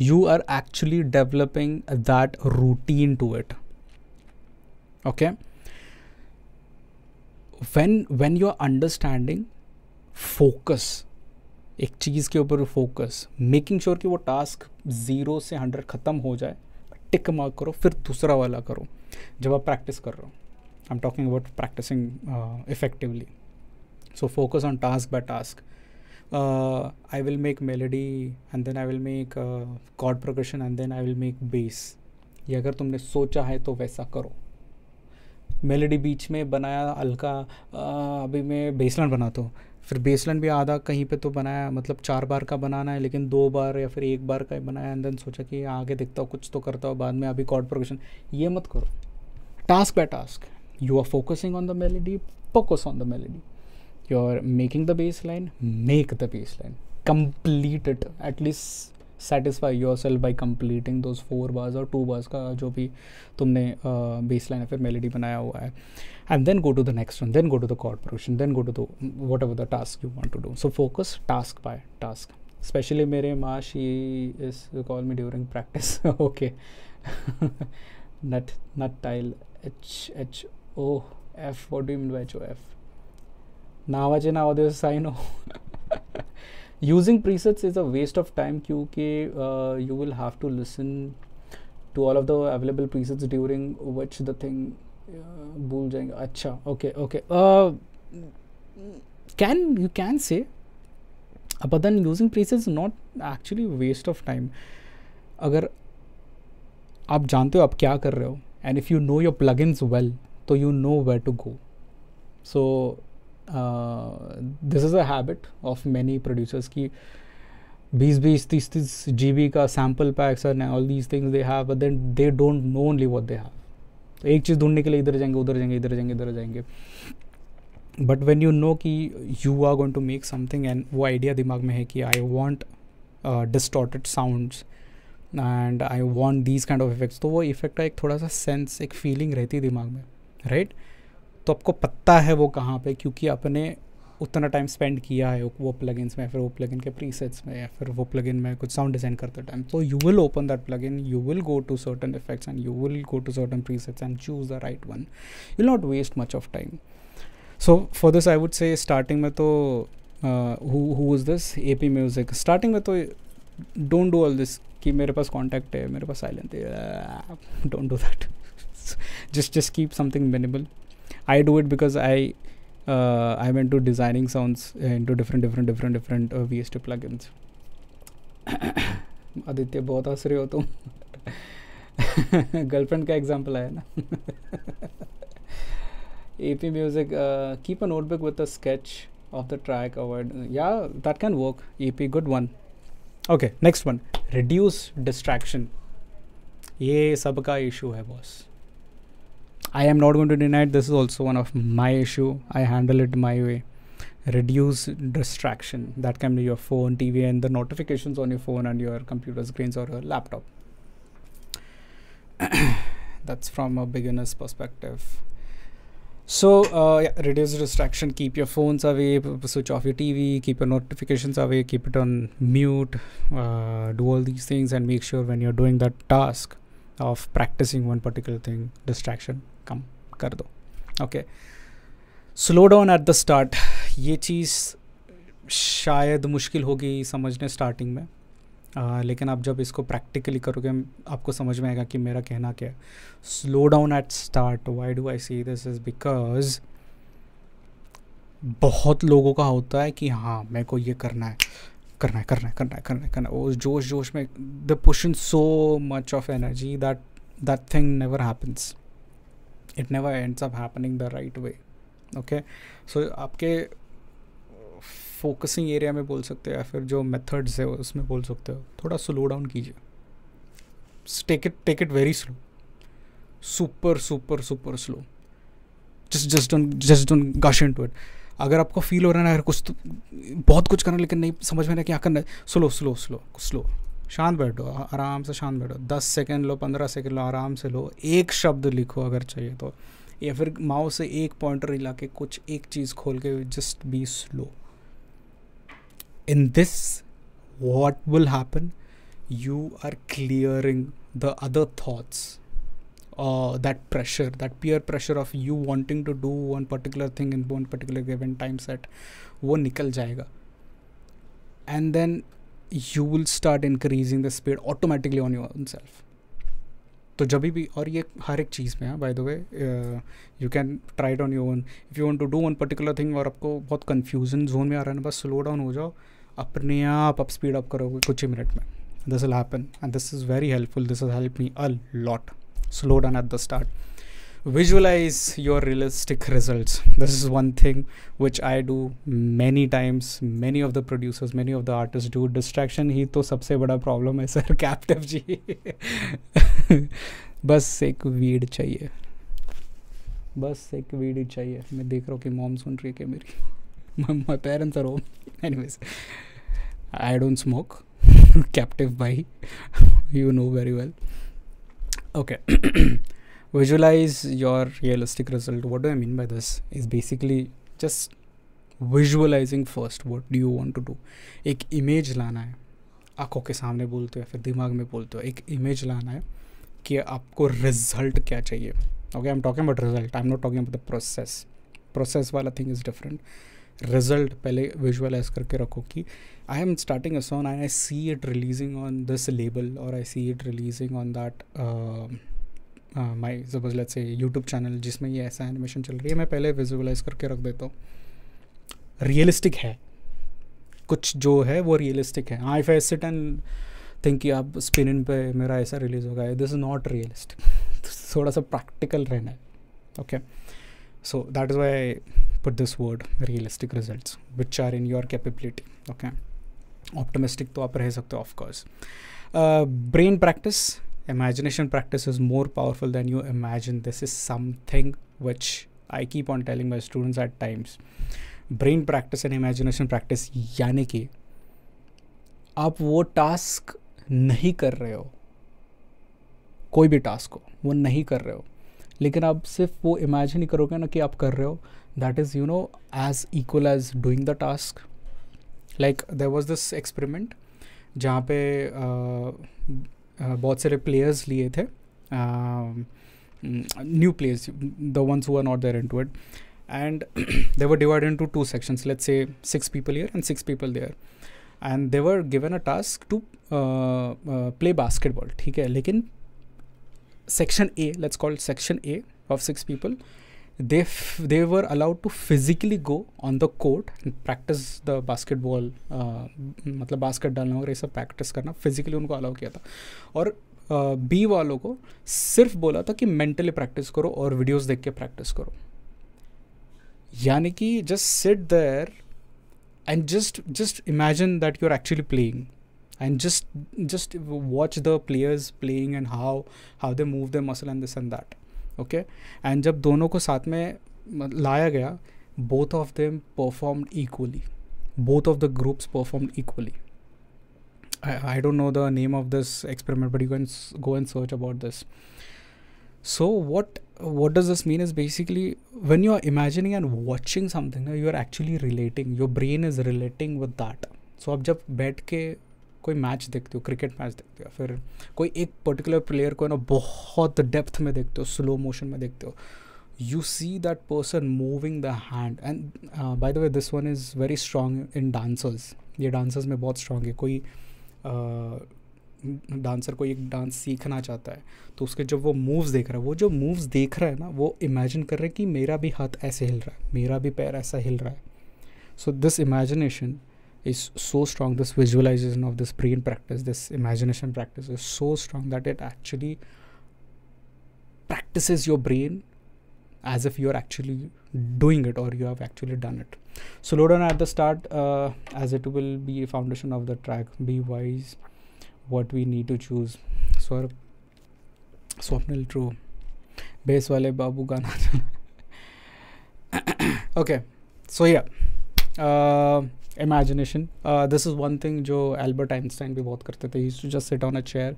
Speaker 2: you are actually developing that routine to it okay when when you are understanding focus एक चीज़ के ऊपर focus making sure कि वो task zero से hundred खत्म हो जाए टिक मार्क करो फिर दूसरा वाला करो जब आप प्रैक्टिस कर रहे हो I am talking about practising effectively So focus on task by task. Uh, I will make melody and then I will make uh, chord progression and then I will make bass. ये अगर तुमने सोचा है तो वैसा करो melody बीच में बनाया हल्का अभी मैं बेसलाइन बनाता हूँ फिर बेसलाइन भी आधा कहीं पे तो बनाया मतलब चार बार का बनाना है लेकिन दो बार या फिर एक बार का बनाया एंड देन सोचा कि आगे देखता हो कुछ तो करता हो बाद में अभी कॉर्ड प्रोग्रेशन ये मत करो task by task you are focusing on the melody focus on the melody you're making the baseline make the baseline complete it at at least satisfy yourself by completing those four bars और two bars का जो भी तुमने bass line या फिर melody बनाया हुआ है and then go to the next one then go to the corporation then go to the whatever the task you want to do so focus task by task specially मेरे माँ she is call me during practice okay nut nut tile H H O F what do mean H O F नावाचे नाव देऊ साइन हो using presets is a waste of time क्योंकि you will have to listen to all of the available presets during which the thing भूल जाएंगे अच्छा okay okay can you can say but then using presets not actually waste of time अगर आप जानते हो आप क्या कर रहे हो and if you know your plugins well तो you know where to go so this is a habit of many producers की बीस बीस तीस तीस जी बी का sample packs and all these things they have but then they don't know only what they have तो एक चीज़ ढूंढने के लिए इधर जाएंगे उधर जाएंगे इधर जाएंगे इधर जाएंगे बट वेन यू नो कि you are going to make something and वो आइडिया दिमाग में है कि I want distorted sounds and I want these kind of effects तो वो इफेक्ट का एक थोड़ा सा सेंस एक फीलिंग रहती है दिमाग में राइट right? तो आपको पता है वो कहाँ पे क्योंकि आपने उतना टाइम स्पेंड किया है वो प्लगइन्स में फिर वो प्लगइन के प्रीसेट्स में या फिर वो प्लगइन में कुछ साउंड डिज़ाइन करते टाइम तो you will open that plugin you will go to certain effects and you will go to certain presets and choose the right one you not waste much of time so for this I would say starting में तो who is this A P music starting में तो don't do all this कि मेरे पास contact है मेरे पास साइलेंट है don't do that just just keep something minimal I do it because I uh, I'm into designing sounds into different different different different uh, VST plugins. Aditya, बहुत हंस हो तुम Girlfriend का example आया ना AP Music uh, keep a notebook with a sketch of the track award yeah that can work AP good one okay next one reduce distraction ये सबका issue है boss. I am not going to deny it. This is also one of my issue. I handle it my way. Reduce distraction. That can be your phone, TV, and the notifications on your phone and your computer screens or your laptop. That's from a beginner's perspective. So uh, yeah, reduce distraction. Keep your phones away. Switch off your TV. Keep your notifications away. Keep it on mute. Uh, do all these things and make sure when you're doing that task of practicing one particular thing, distraction कम कर दो okay slow down at the start ये चीज़ शायद मुश्किल होगी समझने starting में आ, लेकिन आप जब इसको प्रैक्टिकली करोगे आपको समझ में आएगा कि मेरा कहना क्या है slow down at start why do I see this is because बहुत लोगों का होता है कि हाँ मेरे को ये करना है करना है करना है करना है करना है करना है उस जोश जोश में the पुशन so much of energy that that thing never happens it never ends up happening the right way okay so आपके फोकसिंग एरिया में बोल सकते हो या फिर जो मेथड्स है उसमें बोल सकते हो थोड़ा स्लो डाउन कीजिए take it take it very slow super super super slow just just don't just don't gush into it अगर आपको फील हो रहा है ना अगर कुछ तो बहुत कुछ करना लेकिन नहीं समझ में ना क्या करना है स्लो स्लो स्लो स्लो शांत बैठो आराम से शांत बैठो दस सेकेंड लो पंद्रह सेकेंड लो आराम से लो एक शब्द लिखो अगर चाहिए तो या फिर माओ से एक पॉइंटर हिला के कुछ एक चीज़ खोल के just be slow in this what will happen you are clearing the other thoughts that pressure that that pressure of you wanting to do one particular thing in one particular given time set वो निकल जाएगा and then you will start increasing the speed automatically on your self तो जब भी और ये हर एक चीज़ में है by the way you can try on your own if you want to do one particular thing और आपको बहुत कन्फ्यूजन जोन में आ रहा है ना बस स्लो डाउन हो जाओ अपने आप अप स्पीड अप करोगे कुछ ही मिनट में this will happen and this is very helpful this is help me a lot slow down at the start visualize your realistic results this is one thing which i do many times many of the producers many of the artists do distraction he to sabse bada problem hai sir captive ji bas ek weed chahiye bas ek weed chahiye main dekh raha hu ki mom sun rahi hai my parents are home anyways i don't smoke captive bhai you know very well okay visualize your realistic result what do i mean by this is basically just visualising first what do you want to do एक image लाना है आँखों के सामने बोलते हो या फिर दिमाग में बोलते हो एक इमेज लाना है कि आपको रिजल्ट क्या चाहिए okay I am talking about result I am not talking about the process process वाला थिंग इज़ डिफरेंट रिजल्ट पहले विजुअलाइज करके रखो कि I am starting a I I see it releasing on this label और I see it releasing on that my suppose let say YouTube channel जिसमें ये ऐसा animation चल रही है मैं पहले विजुअलाइज करके रख देता हूँ रियलिस्टिक है कुछ जो है वो रियलिस्टिक है I phi sit and think कि आप स्पिन इन पर मेरा ऐसा रिलीज़ होगा दिस इज़ नॉट रियलिस्टिक थोड़ा सा प्रैक्टिकल रहना है okay so that is why put this word realistic result which are in your capability okay optimistic तो आप रह सकते हो of course brain practice imagination practice is more powerful than you imagine. This is something which I keep on telling my students at times. Brain practice and imagination practice यानी कि आप वो task नहीं कर रहे हो कोई भी टास्क हो वो नहीं कर रहे हो लेकिन आप सिर्फ वो इमेजिन ही करोगे ना कि आप कर रहे हो that is you know as equal as doing the task like there was this experiment जहाँ पे uh, Uh, बहुत सारे प्लेयर्स लिए थे new players the ones who are not there into it and they were in to two sections let's say six people here and six people there and they were given a task to play basketball ठीक है लेकिन section A let's call section A of six people they f- they were allowed to physically go on the court and practice the basketball uh, मतलब basket डालना वगैरह ये सब practice करना physically उनको अलाउ किया था और बी uh, वालों को सिर्फ बोला था कि मेंटली प्रैक्टिस करो और वीडियोस देख के प्रैक्टिस करो यानी कि just sit there and just just imagine that you are actually playing and just just watch the players playing and how how they move their muscle and this and that okay and जब दोनों को साथ में लाया गया both of them perform equally both of the groups perform equally I don't know the name of this experiment but you can go and search about this so what what does this mean is basically when you are imagining and watching something you are actually relating your brain is relating with that so आप जब बैठ के कोई match देखते हो cricket match देखते हो फिर कोई एक पर्टिकुलर प्लेयर को ना बहुत डेप्थ में देखते हो स्लो मोशन में देखते हो you see that person moving the hand and by the way this one is very strong in dancers ये डांसर्स में बहुत स्ट्रांग है कोई डांसर uh, कोई एक डांस सीखना चाहता है तो उसके जब वो मूव्स देख रहा है वो जो मूव्स देख रहा है ना वो इमेजिन कर रहा है कि मेरा भी हाथ ऐसे हिल रहा है मेरा भी पैर ऐसा हिल रहा है so this imagination is so strong this visualization of this brain practice this imagination practice is so strong that it actually practices your brain as if you're actually doing it or you have actually done it so load on at the start uh, as it will be a foundation of the track be wise what we need to choose so swapnil true Base वाले babu गाना so yeah uh, या imagination this is one thing जो Albert Einstein भी बहुत करते थे to just sit on a chair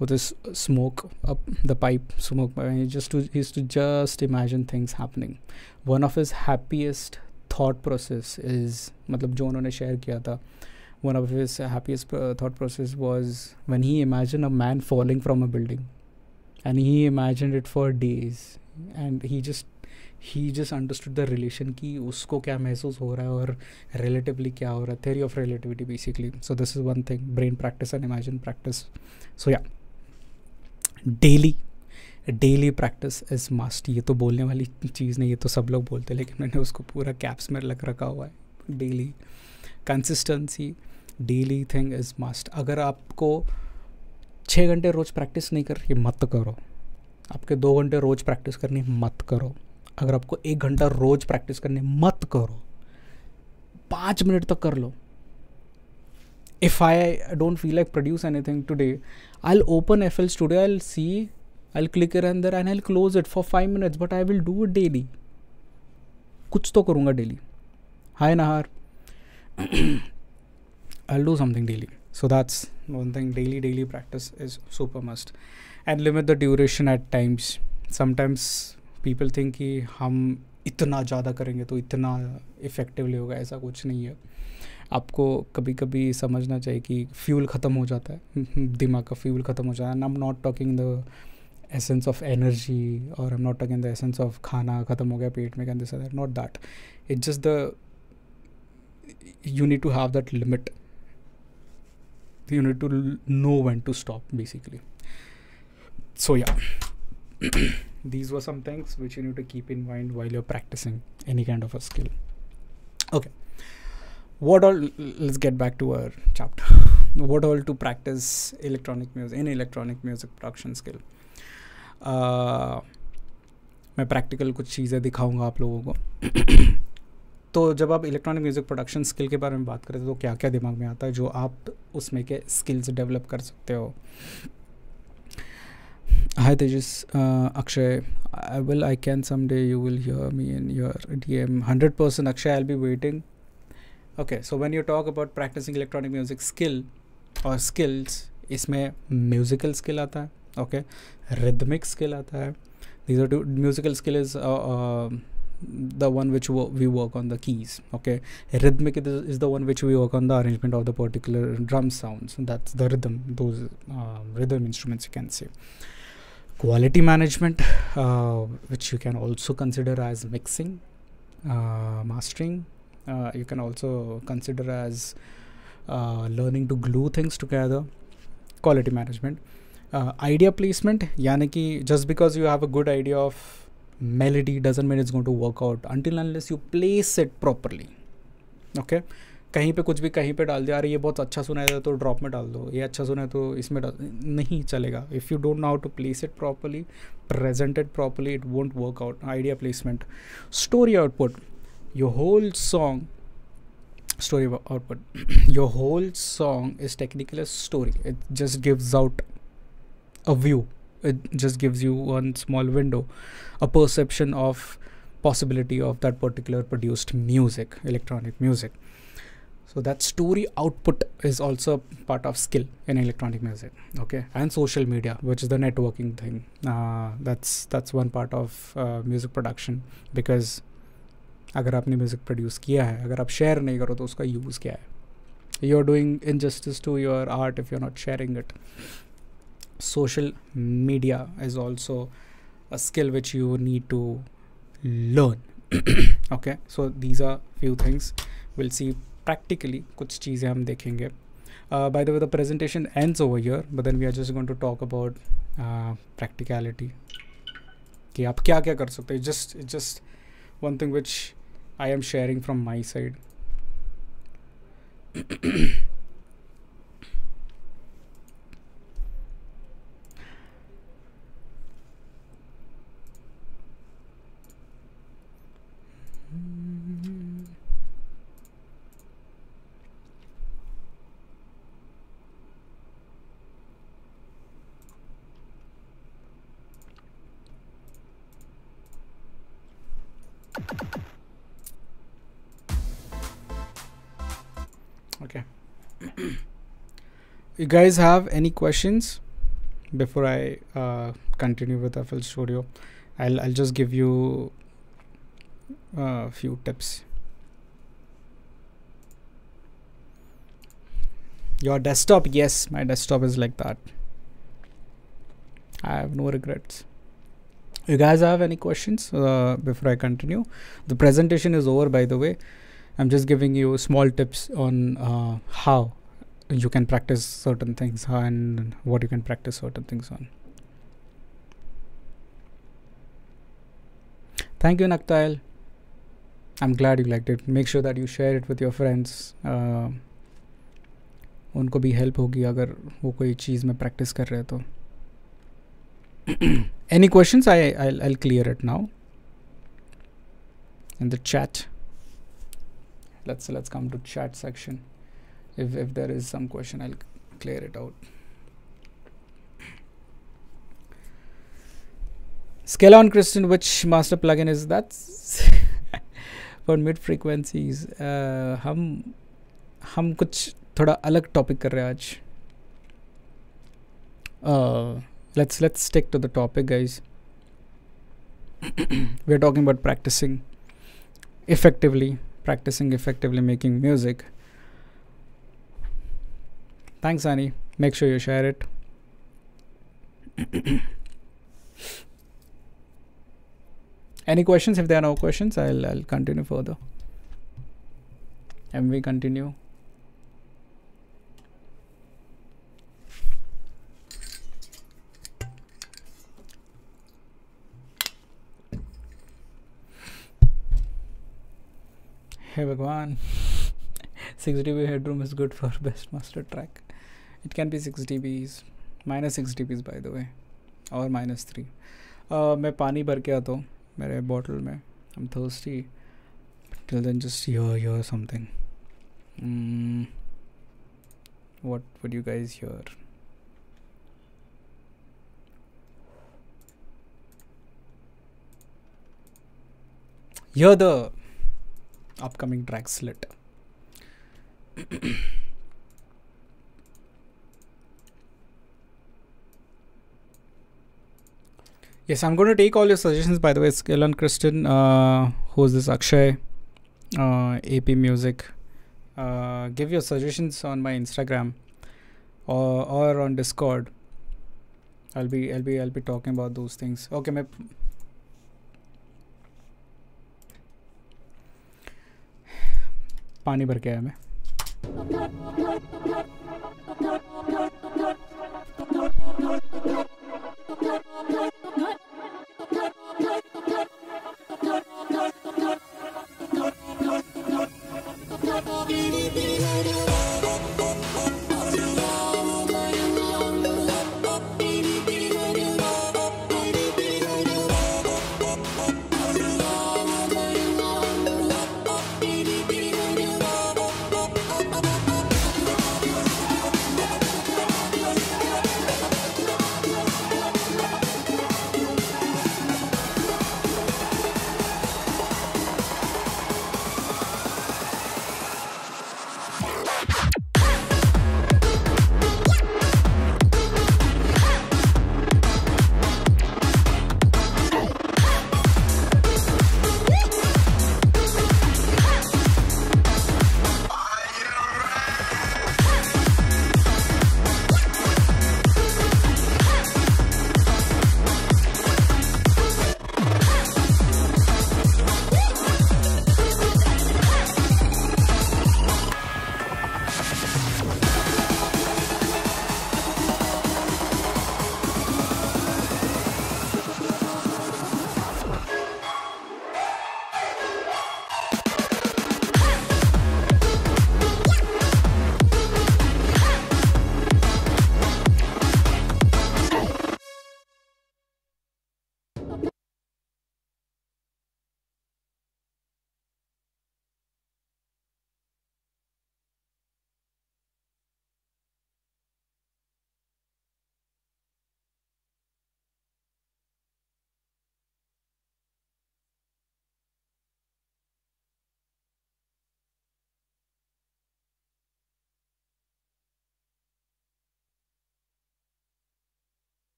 Speaker 2: with smoke up the pipe smoke just he's to just imagine things happening one of his happiest thought process is मतलब जो उन्होंने share किया था one of his happiest thought process was one he imagine a man falling from a building and he imagine it for days and he just he just understood the relation कि उसको क्या महसूस हो रहा है और रिलेटिवली क्या हो रहा है theory of relativity basically so this is one thing brain practice and imagine practice so या daily daily practice is must ये तो बोलने वाली चीज़ नहीं ये तो सब लोग बोलते हैं लेकिन मैंने उसको पूरा कैप्स में लग रखा हुआ है daily consistency daily thing is must अगर आपको छः घंटे रोज़ प्रैक्टिस नहीं कर रही मत करो आपके दो घंटे रोज़ प्रैक्टिस करनी मत करो अगर आपको एक घंटा रोज प्रैक्टिस करने मत करो पाँच मिनट तक कर लो if I I don't feel like produce anything today I open F L studio I see I click एर अंदर and I close it for five minutes but I will do it daily कुछ तो करूँगा daily हाय नहार I do something daily so that's one thing daily daily practice is super must and limit the duration at times sometimes people think कि हम इतना ज़्यादा करेंगे तो इतना इफ़ेक्टिवली होगा ऐसा कुछ नहीं है आपको कभी कभी समझना चाहिए कि फ्यूल ख़त्म हो जाता है हम्म, हम्म, दिमाग का फ्यूल ख़त्म हो जाता है I am not talking the essence of energy और I am not talking the essence of खाना ख़त्म हो गया पेट में कहते sir not that it's just the you need to have that limit you need to know when to stop basically so या these were some things which you need to keep in mind while you're practicing any kind of a skill okay what all let's get back to our chapter what all to practice electronic music any electronic music production skill uh, मैं practical कुछ चीज़ें दिखाऊंगा आप लोगों को तो जब आप इलेक्ट्रॉनिक म्यूज़िक प्रोडक्शन स्किल के बारे में बात करें तो क्या क्या दिमाग में आता है जो आप उसमें के स्किल्स डेवलप कर सकते हो Hi Tejas, uh, Akshay. I will, I can someday you will hear me in your DM. 100% Akshay, I'll be waiting. Okay, so when you talk about practicing electronic music skill or skills, इसमें musical skill आता है Okay. Rhythmic skill आता है these are two musical skill is uh, uh, the one which wo we work on the keys okay rhythmic is the one which we work on the arrangement of the particular drum sounds that's the rhythm those uh, rhythm instruments you can say quality management uh, which you can also consider as mixing uh, mastering uh, you can also consider as uh, learning to glue things together quality management uh, idea placement yani ki just because you have a good idea of melody doesn't mean it's going to work out until unless you place it properly okay कहीं पे कुछ भी कहीं पे डाल दे अरे ये बहुत अच्छा सुना है तो ड्रॉप में डाल दो ये अच्छा सुना है तो इसमें डाल नहीं चलेगा if you don't know how to place it properly it properly it won't work out idea placement story output your whole song story output your whole song is technical story it just gives out a view it just gives you one small window a perception of possibility of that particular produced music electronic music so that story output is also part of skill in electronic music okay and social media which is the networking thing uh, that's that's one part of uh, music production because अगर आपने music produce किया है अगर आप share नहीं करो तो उसका यूज़ क्या है you are doing injustice to your art if you are not sharing it social media is also a skill which you need to learn okay so these are few things we'll see practically कुछ चीज़ें हम देखेंगे by the way the presentation ends over here but then we are just going to talk about practicality कि आप क्या क्या कर सकते हैं just just one thing which I am sharing from my side you guys have any questions before I uh, continue with FL Studio? I'll, I'll just give you a uh, few tips. Your desktop, yes, my desktop is like that. I have no regrets. You guys have any questions uh, before I continue? The presentation is over, by the way. I'm just giving you small tips on uh, how you can practice certain things and what you can practice certain things on. Thank you, Naktail. I'm glad you liked it. Make sure that you share it with your friends. Uh, उनको भी help होगी अगर वो कोई चीज़ में practice कर रहे हैं तो any question I I'll clear it now. In the chat. let let's let's come to chat section if, if there is some question I'll clear it out Scale on Kristen which master plugin is that for mid frequencies uh, हम हम Kuch thoda alag topic कर aaj. हैं uh, let's let's stick to the topic guys we're talking about practicing effectively practicing effectively making music Thanks, Annie. Make sure you share it. Any questions? If there are no questions, I'll, I'll continue further. And we continue. Hey, Bhagwan. 6 dB headroom is good for best master track it can be 6 dBs minus 6 dBs by the way or 3 uh, मैं पानी भर के आता हूँ मेरे bottle में am thirsty. till then just hear hear something mm, what would you guys hear hear the upcoming drag slit Yes, I'm going to take all your suggestions. By the way, it's Kilan Kristen. Uh, who's this? Akshay, uh, AP Music. Uh, give your suggestions on my Instagram or or on Discord. I'll be I'll be I'll be talking about those things. Okay, my. पानी भर के आया मैं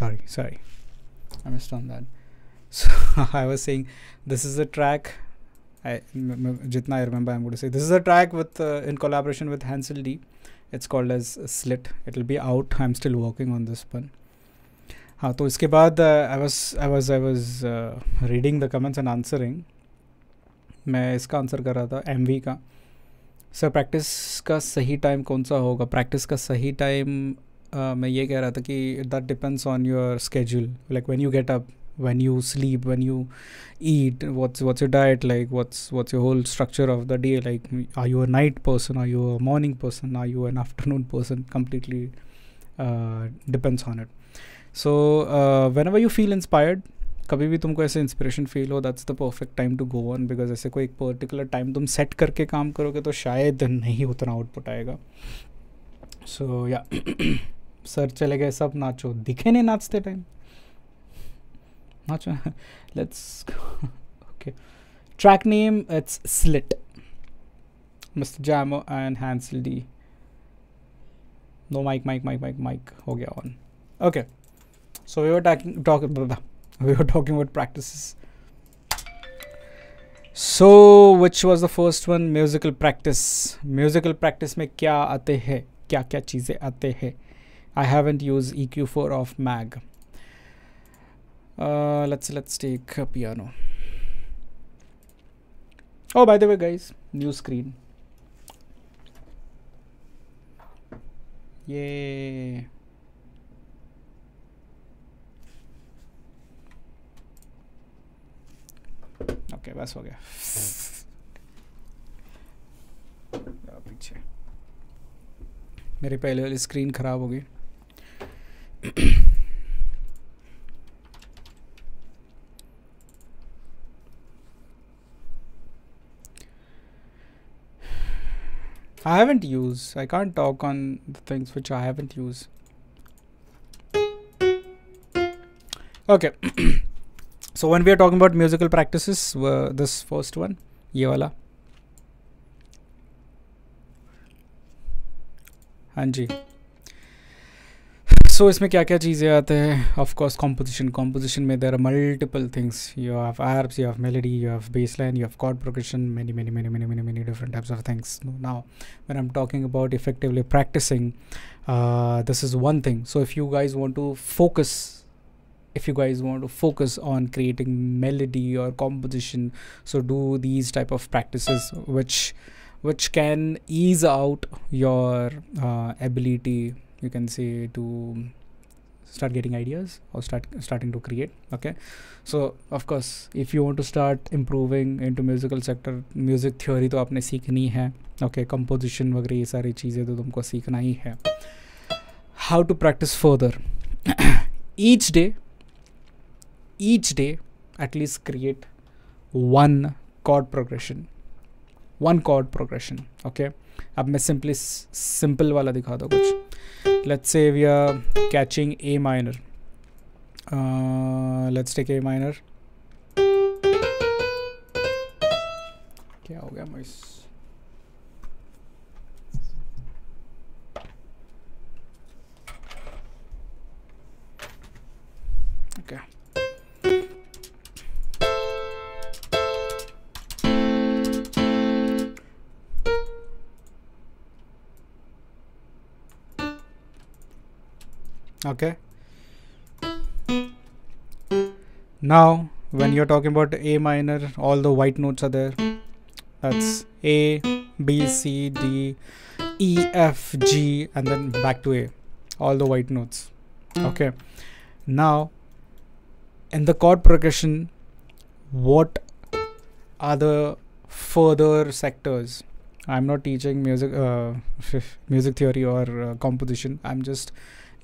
Speaker 2: sorry sorry i missed on that so i was saying this is a track I jitna I remember I'm going to say this is a track with uh, in collaboration with Hansel D. It's called as Slit. it will be out. I'm still working on this one. हाँ तो इसके बाद I was I was I was reading the comments and answering मैं इसका answer कर रहा था M का सर प्रैक्टिस का सही टाइम कौन सा होगा प्रैक्टिस का सही टाइम Uh, मैं ये कह रहा था कि that depends on your schedule like when you get up when you sleep when you eat what's what's you diet like what's what's you whole structure of the day like I you a night person I you a morning person I you an afternoon person completely depends on it so whenever you feel inspired कभी भी तुमको ऐसे inspiration feel हो that's the perfect time to go on because ऐसे कोई एक particular time तुम set करके काम करोगे तो शायद नहीं उतना आउटपुट आएगा सो या सर चले गए सब नाचो दिखे नहीं नाचते टाइम नाचो let's okay track name it's slit mister जैमो एंड हैंसिल डी no mic mic mic mic mic हो गया on okay so we are talking talk we are talking about practice so which was the first one musical practice musical practice में क्या आते हैं क्या क्या चीज़ें आते हैं I haven't used EQ4 of mag. Uh, let's let's take piano. Oh, by the way, guys, new screen. Yay. okay, that's okay. गया पीछे मेरी पहले वाली स्क्रीन ख़राब हो गई I haven't used. I can't talk on the things which I haven't used. Okay. so when we are talking about musical practices, uh, this first one, ye wala. Hanji. So so, इसमें क्या क्या चीज़ें आते हैं of course composition composition में there are multiple things you have arps you have melody you have bass line you have chord progression many many many many many many different types of things now when I am talking about effectively practising this is one thing so if you guys want to focus if you guys want to focus on creating melody or composition so do these type of practices which which can ease out your uh, ability you can say to start getting ideas or start starting to create okay so of course if you want to start improving into musical sector music theory to आपने seekhni hai okay composition वगैरह ye sari cheeze to tumko seekhna hi hai how to practice further each day each day at least create one chord progression one chord progression okay ab main simply simple wala dikha do kuch let's say we are catching a minor uh, let's take a minor क्या हो गया okay okay now when you're talking about a minor all the white notes are there that's a b c d e f g and then back to a all the white notes okay now in the chord progression what are the further sectors i'm not teaching music uh, music theory or uh, composition i'm just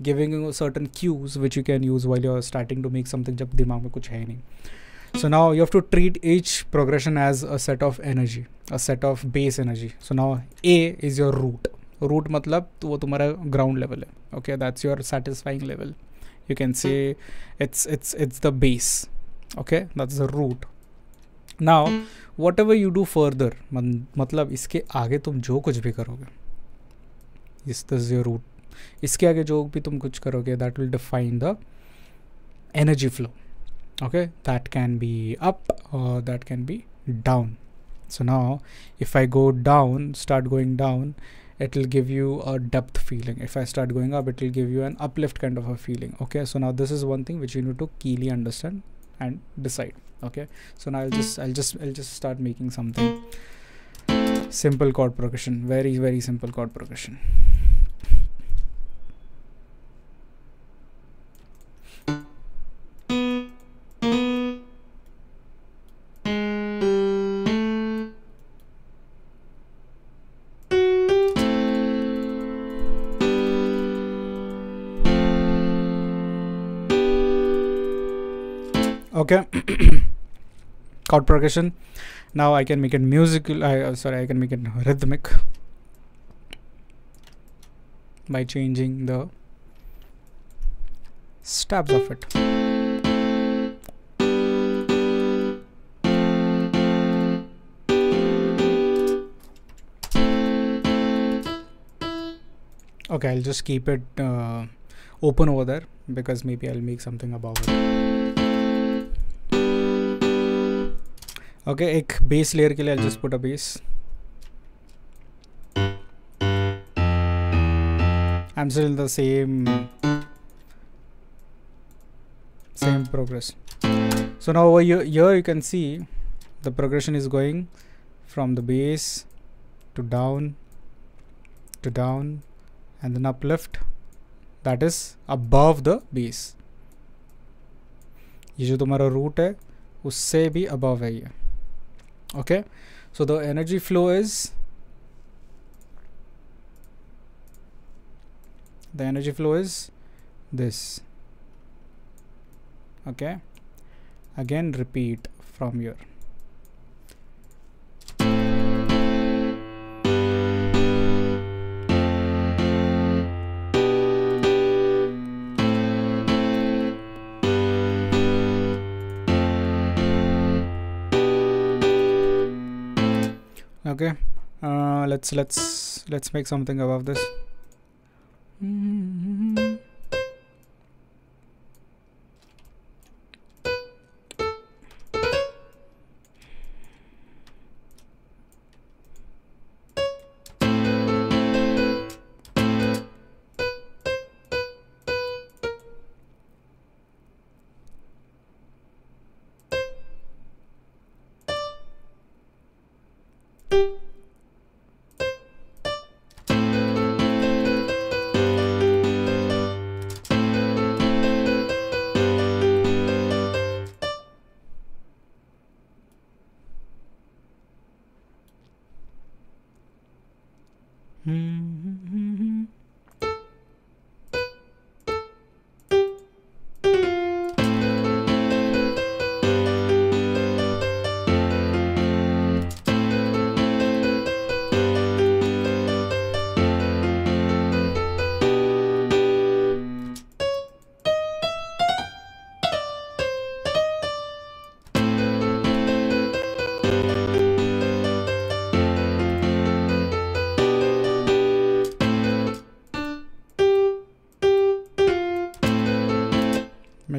Speaker 2: giving certain cues which you can use while you're starting to make something जब दिमाग में कुछ है ही नहीं so now you have to treat each progression as a set of energy a set of base energy so now A is your root root मतलब तो वो तुम्हारा ग्राउंड लेवल है okay that's your satisfying level you can say it's it's it's the base okay that's a root now whatever you do further मतलब इसके आगे तुम जो कुछ भी करोगे इस दस योर रूट इसके आगे जो भी तुम कुछ करोगे that will define the energy flow okay that can be up और that can be down so now if I go down start going down it will give you a depth feeling if I start going up it will give you an uplift kind of a feeling okay so now this is one thing which you need to keenly understand and decide okay so now just I just I just start making something simple code प्रोकेशन very very simple code प्रोकेशन okay chord progression now I can make it musical I uh, sorry I can make it rhythmic by changing the stabs of it okay I'll just keep it uh, open over there because maybe I'll make something above it Okay, एक base layer के लिए I just put a base I am still the same same progress so now over here, here you can see the progression is going from the base to down to down and then up left. that is above the base ये जो तुम्हारा root है उससे भी above है ये okay so the energy flow is the energy flow is this okay again repeat from here okay uh, let's let's let's make something above this mm -hmm.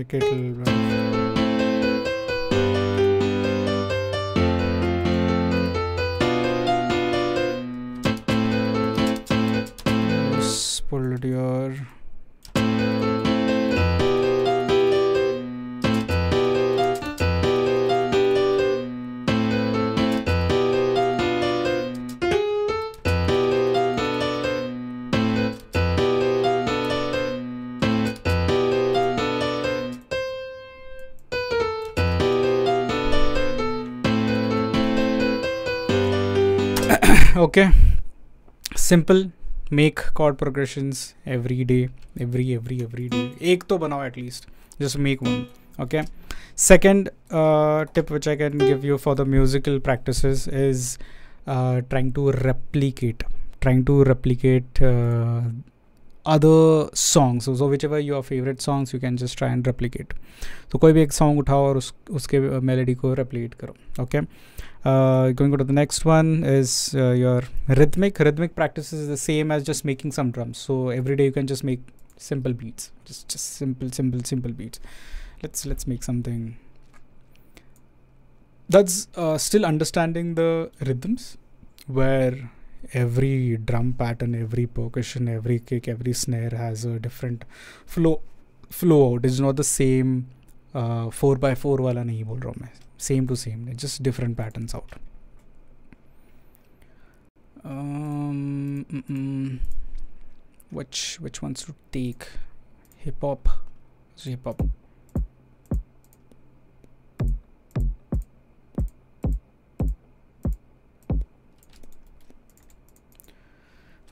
Speaker 2: kettle. Right? Okay simple make chord progressions every day every every every day एक तो बनाओ at least just make one okay second tip which I can give you for the musical practice is trying to replicate trying to replicate other songs so which ever your favourite songs you can just try and replicate तो कोई भी एक song उठाओ और उस उसके melody uh, को replicate करो okay okay? uh, going on to the next one is uh, your rhythmic rhythmic practice is the same as just making some drums so every day you can just make simple beats just just simple simple simple beats let's let's make something that's uh, still understanding the rhythms where every drum pattern every percussion every kick every snare has a different flow flow out it's not the same uh, 4 by 4 नहीं बोल रहा same to same it's just different patterns out um mm -mm. which which ones to take hip hop so hip hop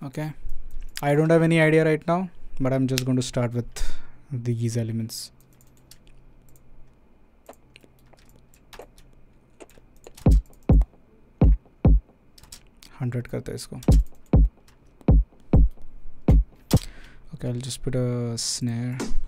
Speaker 2: okay i don't have any idea right now but i'm just going to start with these elements 100 करते हैं इसको okay I just put a snare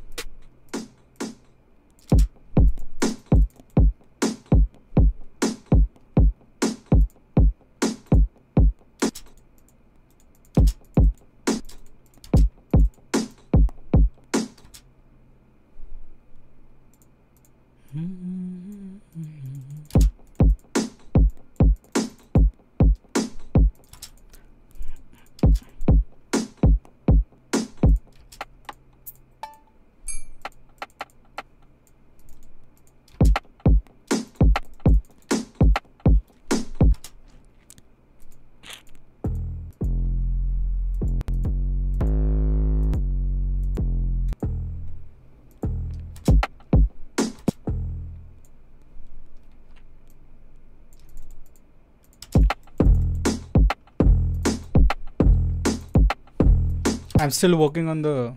Speaker 2: I'm still working on the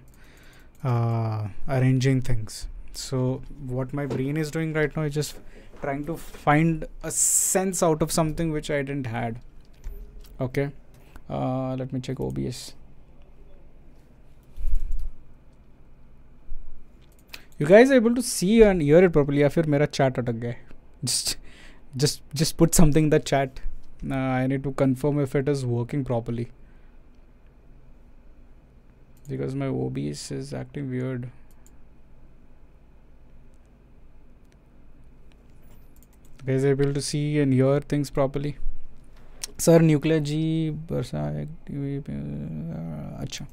Speaker 2: uh, arranging things. So what my brain is doing right now is just trying to find a sense out of something which I didn't had. Okay, uh, let me check OBS. You guys are able to see and hear it properly. I feel my chat attack guy. Just, just, just put something in the chat. Uh, I need to confirm if it is working properly because my OBS is acting weird. Guys, able to see and hear things properly. Sir, nuclear G, Bursa, uh,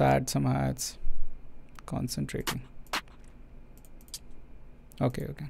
Speaker 2: Add somehow it's concentrating okay okay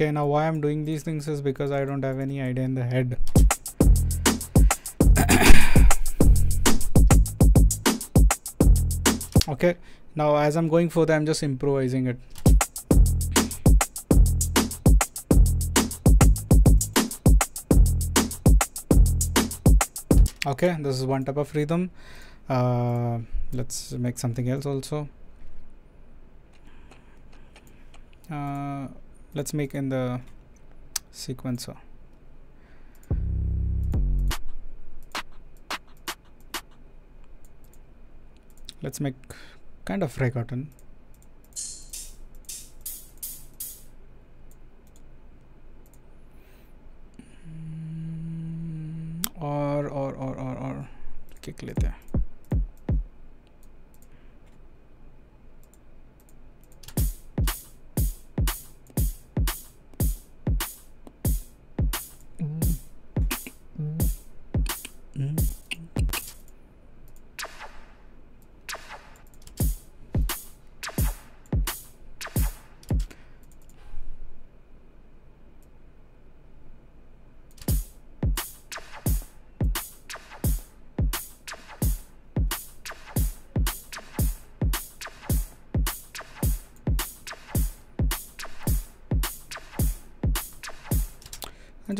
Speaker 2: okay now why i'm doing these things is because i don't have any idea in the head okay now as i'm going further i'm just improvising it okay this is one type of rhythm uh, let's make something else also uh, let's make in the sequencer let's make kind of ray cotton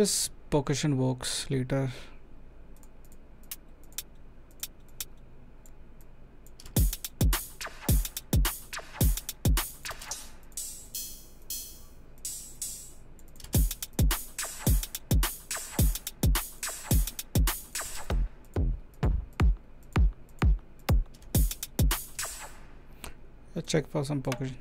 Speaker 2: just percussion works later. Let's check for some percussion.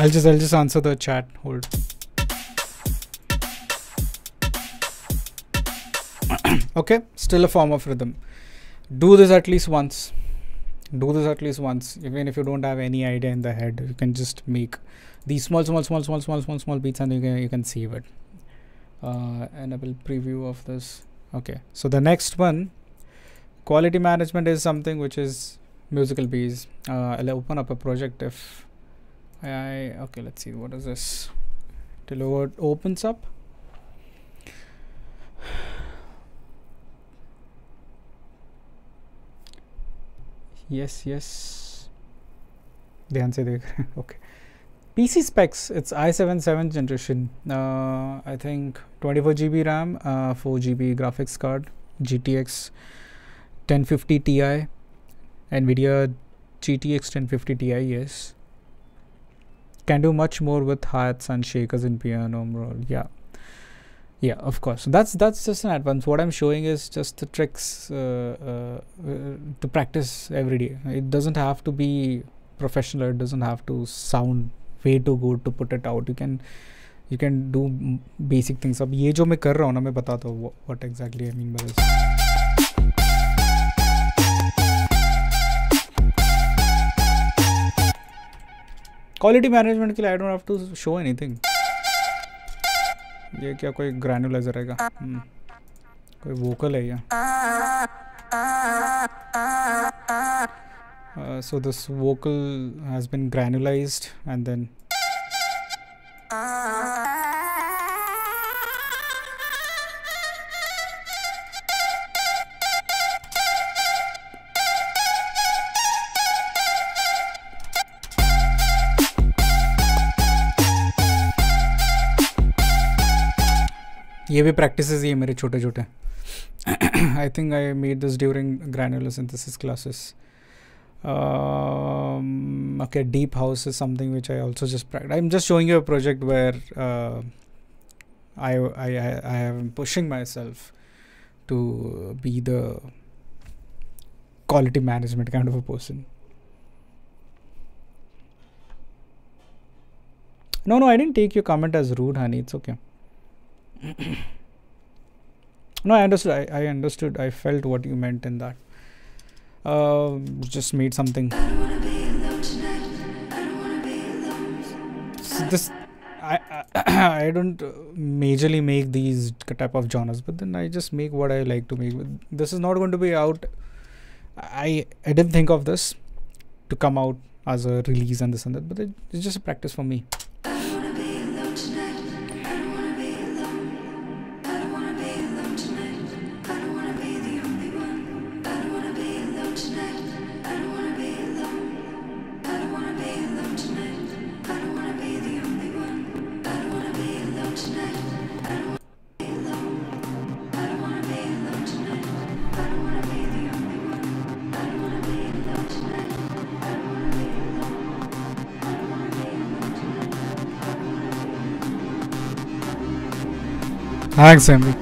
Speaker 2: I'll just I'll just answer the chat. Hold. okay, still a form of rhythm. Do this at least once. Do this at least once. Even if you don't have any idea in the head, you can just make these small, small, small, small, small, small, small beats, and you can you can save it. Uh, enable preview of this. Okay, so the next one, quality management is something which is musical bees. Uh, I'll open up a project if I okay let's see what is this till it opens up yes yes the answer Okay. PC specs it's i7 7th generation uh, I think 24 GB RAM uh, 4 GB graphics card GTX 1050 Ti NVIDIA GTX 1050 Ti yes can do much more with hi-hats and shakers in piano roll yeah yeah of course so that's that's just an advance what i'm showing is just the tricks uh, uh, uh, to practice every day it doesn't have to be professional it doesn't have to sound way too good to put it out you can you can do basic things Now, what exactly i mean by this quality management के लिए I don't have to show anything ये क्या कोई granuliser है hmm. कोई vocal है या so this vocal has been ग्रैनुलाइज्ड and then ये भी प्रैक्टिस ही है मेरे छोटे छोटे I think I made this during granular synthesis classes okay deep house is something which i also just practiced. i'm just showing you a project where uh, I, I i am pushing myself to be the quality management kind of a person no no i didn't take your comment as rude honey it's okay no i understood I, I understood i felt what you meant in that uh, just made something this I, I, I don't uh, majorly make these type of genres but then i just make what i like to make this is not going to be out i i didn't think of this to come out as a release and this and that but it, it's just a practice for me Thanks, Henry.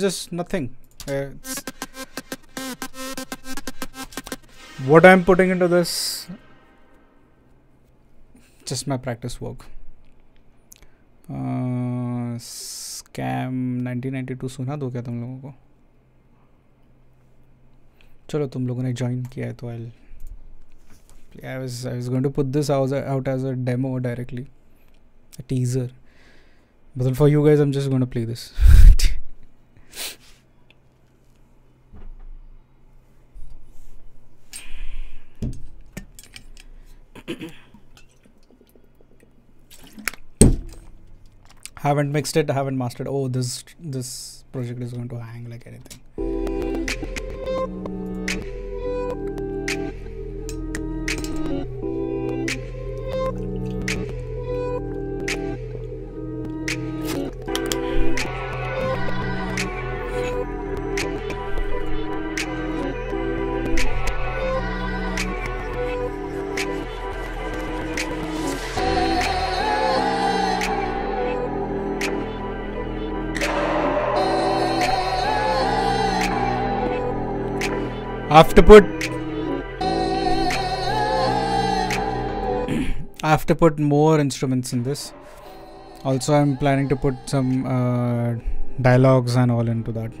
Speaker 2: just nothing. Uh, what I'm putting into this, just my practice work. Uh, scam 1992 soon, you join kiya to I'll I was I was going to put this out, as a demo directly, a teaser. But then for you guys, I'm just going to play this. haven't mixed it haven't mastered oh this this project is going to hang like anything I have to put I have to put more instruments in this also I'm planning to put some uh, dialogues and all into that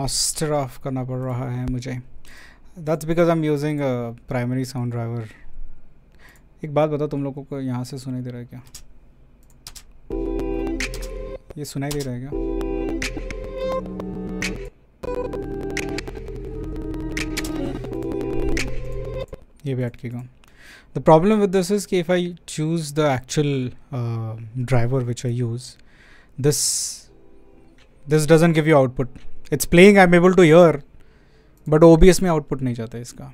Speaker 2: master of करना पड़ रहा है मुझे that's because I am using primary sound driver एक बात बताओ तुम लोगों को यहाँ से सुनाई दे रहा है क्या ये सुनाई दे रहा है क्या ये भी अटकेगा the problem with this is कि if I choose the actual driver which I use this this doesn't give you output it's playing I am able to hear but ओ में आउटपुट नहीं जाता इसका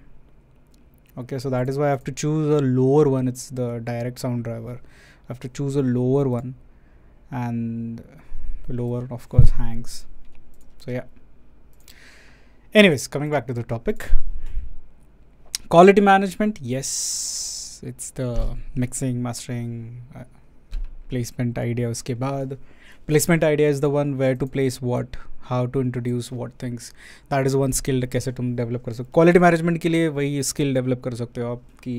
Speaker 2: okay so that is why i have to choose a lower one it's the direct sound driver i have to choose a lower one and lower of course hangs so yeah anyways coming back to the topic quality management yes it's the mixing mastering uh, placement idea uske baad placement idea is the one where to place what how to introduce what things that is one skill कैसे तुम develop कर सकते हो quality management के लिए वही skill develop कर सकते हो आप कि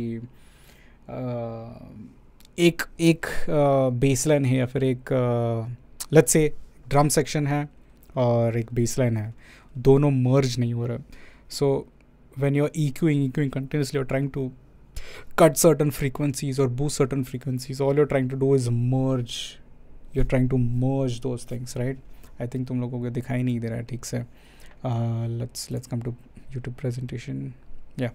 Speaker 2: एक एक बेसलाइन है या फिर एक लत से ड्रम सेक्शन है और एक बेसलाइन है दोनों मर्ज नहीं हो रहा so when you are EQing continuously are trying to cut certain certain और boost certain certain all you're trying to do is merge you are trying to merge those things right I think तुम लोगों को दिखाई नहीं दे रहा है ठीक से let's let's come to YouTube presentation या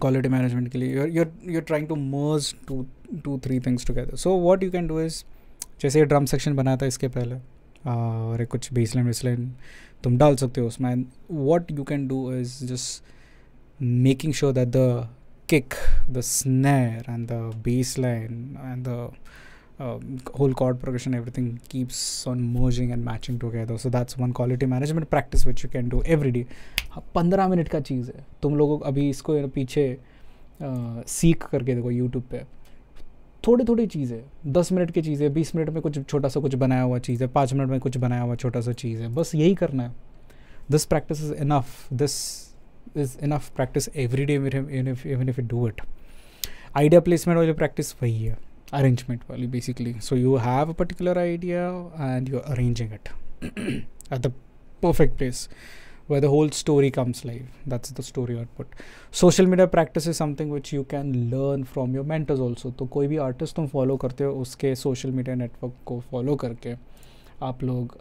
Speaker 2: क्वालिटी मैनेजमेंट के लिए you're you're trying to merge two two three things together so what you can do is जैसे ये ड्रम सेक्शन बना था इसके पहले uh, और एक कुछ बेसलाइन वेसलाइन तुम डाल सकते हो उसमें and what you can do is just making sure that the kick the snare and the bass line and the uh, whole chord progression everything keeps on merging and matching together so that's one quality management practice which you can do every day 15 minute का चीज़ है तुम लोग अभी इसको पीछे uh, सीख करके देखो यूट्यूब पे थोड़ी थोड़ी चीज़ें दस मिनट की चीज़ें बीस मिनट में कुछ छोटा सा कुछ बनाया हुआ चीज़ है पाँच मिनट में कुछ बनाया हुआ छोटा सा चीज़ है बस यही करना है this practice is enough this is enough practice every day even if you do it idea placement वाली प्रैक्टिस वही है arrangement value basically so you have a particular idea and you're arranging it at the perfect place where the whole story comes live that's the story output social media practice is something which you can learn from your mentors also तो कोई भी artist तुम follow करते हो उसके social media network को follow करके आप लोग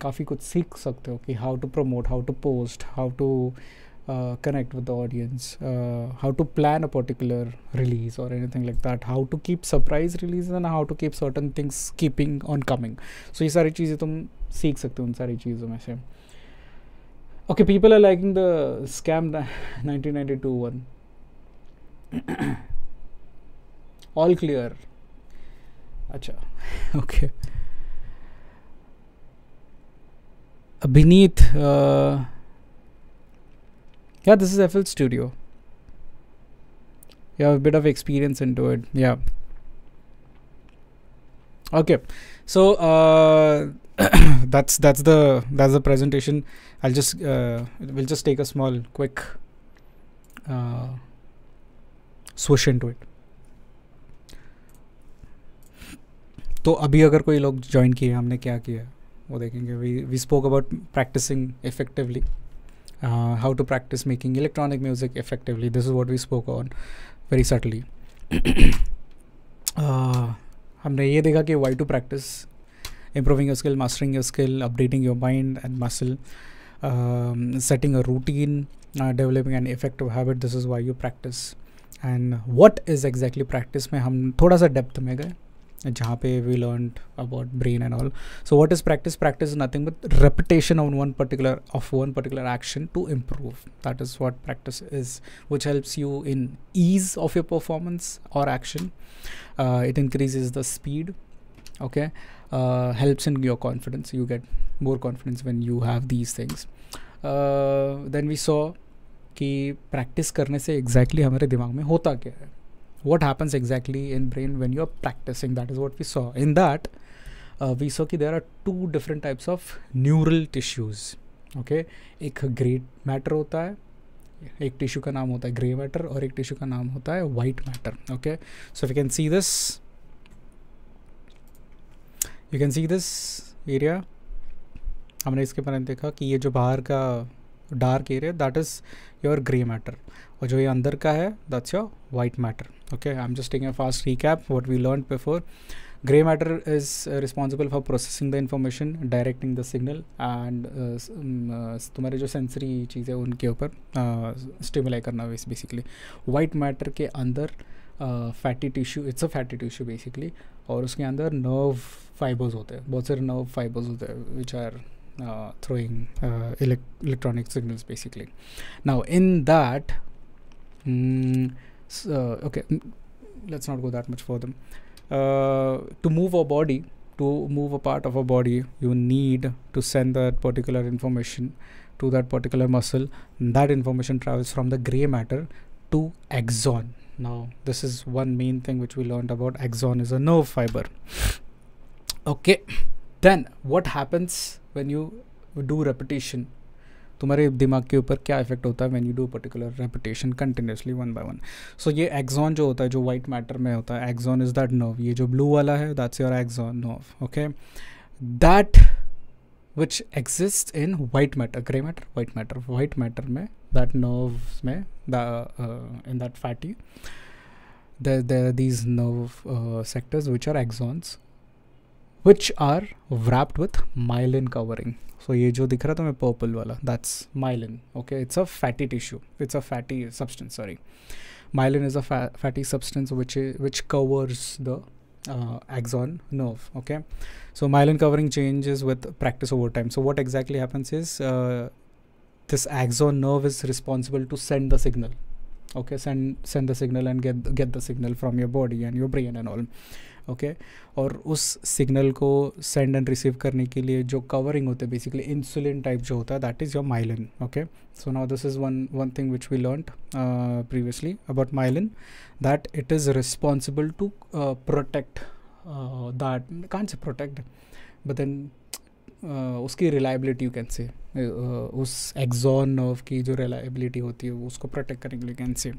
Speaker 2: काफ़ी कुछ सीख सकते हो कि how to promote how to post how to uh, connect with the audience, uh, how to plan a particular release or anything like that, how to keep surprise releases and how to keep certain things keeping on coming. So these are चीज़ें तुम सीख सकते हो Okay, people are liking the scam 1992 one. All clear. okay. Abhineet uh, yeah this is FL Studio you have a bit of experience into it yeah okay so uh, that's that's the that's the presentation i'll just uh, we'll just take a small quick uh, swoosh into it तो अभी अगर कोई लोग join किए हमने क्या किया वो देखेंगे we we spoke about practising effectively uh, how to practice making electronic music effectively. This is what we spoke on very subtly. Uh, हमने ये देखा कि why to practice improving your skill mastering your skill updating your mind and muscle setting a routine developing an effective habit this is why you practice and what is exactly practice में हम थोड़ा सा depth में गए जहाँ पे we learn about brain and all so what is practice practice is nothing but repetition on one particular of one particular action to improve that is what practice is which helps you in ease of your performance और action it increase is the speed okay helps in your confidence you get more confidence when you have these things then we saw कि practice करने से exactly exactly हमारे दिमाग में होता क्या है what happens exactly in brain when you're practicing that is what we saw in that uh, we saw that there are two different types of neural tissues okay okay? एक grey matter होता है एक tissue का नाम होता है grey matter और एक टिश्यू का नाम होता है white matter okay so we can see this you can see this area हमने इसके बारे में देखा कि ये जो बाहर का dark area that is your grey matter और जो ये अंदर का है that's your white matter okay i'm just taking a fast recap what we learned before gray matter is uh, responsible for processing the information directing the signal and तुम्हारे जो sensory चीज़ है उनके ऊपर स्टिमुलाई करना है बेसिकली वाइट मैटर के अंदर fatty tissue it's a fatty tissue basically और उसके अंदर नर्व फाइबर्स होते हैं बहुत सारे नर्व फाइबर्स होते हैं which are throwing elect- electronic signals basically now in that mm, so, uh, okay let's not go that much further uh, to move a body to move a part of a body you need to send that particular information to that particular muscle that information travels from the gray matter to axon now this is one main thing which we learned about axon is a nerve fiber okay then what happens when you do repetition तुम्हारे दिमाग के ऊपर क्या effect होता है when you do particular repetition continuously one by one so ये Exxon जो होता है जो वाइट मैटर में होता है एक्जॉन इज दैट नर्व ये जो ब्लू वाला है that's your axon nerve okay that which exist in white matter grey matter white matter white matter में दैट नर्व में in that fatty there these are sectors which are axons which are wrapped with are wrapped with so, ये जो दिख रहा था मैं purple वाला that's myelin okay it's a fatty tissue it's a fatty substance sorry myelin is a fatty substance which which covers the uh, axon nerve okay so myelin covering changes with practice over time so what exactly happens is uh, this axon nerve is responsible to send the signal okay send send the signal and get get the signal from your body and your brain and all okay और उस signal को send and receive करने के लिए जो covering होते हैं basically insulin type जो होता है that is your myelin okay so now this is one one thing which we learn previously about myelin that it is responsible to protect that कान से प्रोटेक्ट बट देन उसकी reliability you can say उस axon nerve की जो reliability होती है उसको protect करने के लिए can say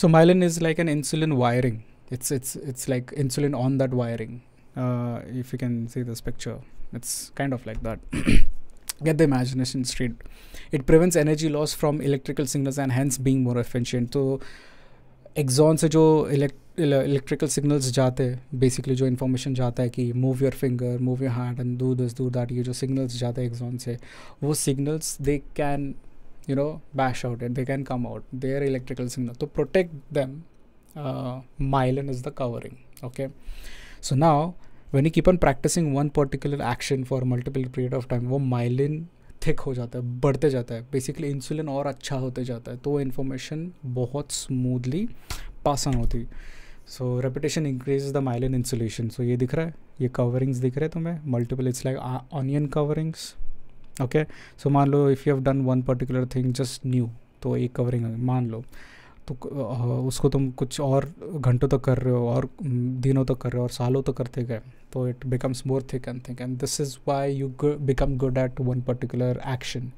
Speaker 2: so myelin is like an insulin wiring it's it's it's like insulin on that wiring uh, if you can see this picture it's kind of like that get the imagination straight it prevents energy loss from electrical signals and hence being more efficient So, axon से जो electrical signals जाते हैं basically जो information जाता है कि move your finger move your hand and do this do that ये जो सिग्नल्स जाते हैं एक्जॉन से वो signals they can you know bash out and they can come out there electrical signal तो protect them uh, myelin is the covering okay so now when you keep on practicing one particular action for multiple period of time वो myelin thick हो जाता है बढ़ते जाता है basically insulin और अच्छा होते जाता है तो इन्फॉर्मेशन बहुत स्मूथली पास ऑन होती so repetition increase the myelin insulation so ये दिख रहा है ये कवरिंग्स दिख रहे हैं तुम्हें multiple it's like onion coverings okay so मान लो if you have done one particular thing just new तो एक कवरिंग मान लो तो उसको तुम कुछ और घंटों तक तो कर रहे हो और दिनों तक तो कर रहे हो और सालों तक तो करते गए तो it becomes more think and think and this is why you become good at one particular action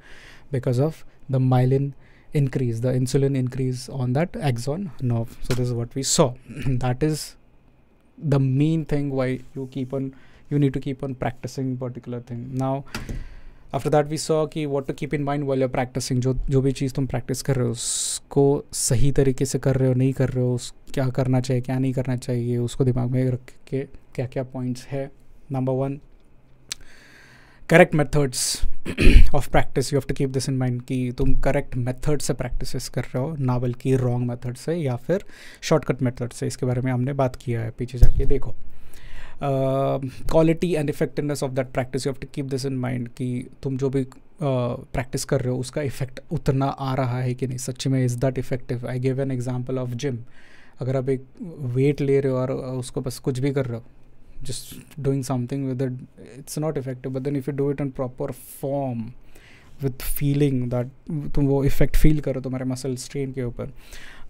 Speaker 2: because of the myelin increase the insulin increase on that axon nerve so this is what we saw that is the main thing why you keep on you need to keep on practising particular thing now after that we saw कि what to keep in mind while you're practising जो जो भी चीज़ तुम practice कर रहे हो उसको सही तरीके से कर रहे हो नहीं कर रहे हो क्या करना चाहिए क्या नहीं करना चाहिए उसको दिमाग में रख के क्या क्या पॉइंट्स है number one correct methods of practice you have to keep this in mind कि तुम करेक्ट मेथड से प्रैक्टिस कर रहे हो ना बल्कि रॉन्ग मेथड से या फिर शॉर्टकट मेथड से इसके बारे में हमने बात किया है पीछे जाके देखो quality and effectiveness of that practice you have to keep this in mind कि तुम जो भी प्रैक्टिस uh, कर रहे हो उसका इफेक्ट उतना आ रहा है कि नहीं सच में is that effective I give an example of gym अगर आप एक वेट ले रहे हो और uh, उसको बस कुछ भी कर रहे हो just doing something with it's not effective but then if you do it in proper form with feeling that तुम वो इफेक्ट फील करो तुम्हारे मसल स्ट्रेन के ऊपर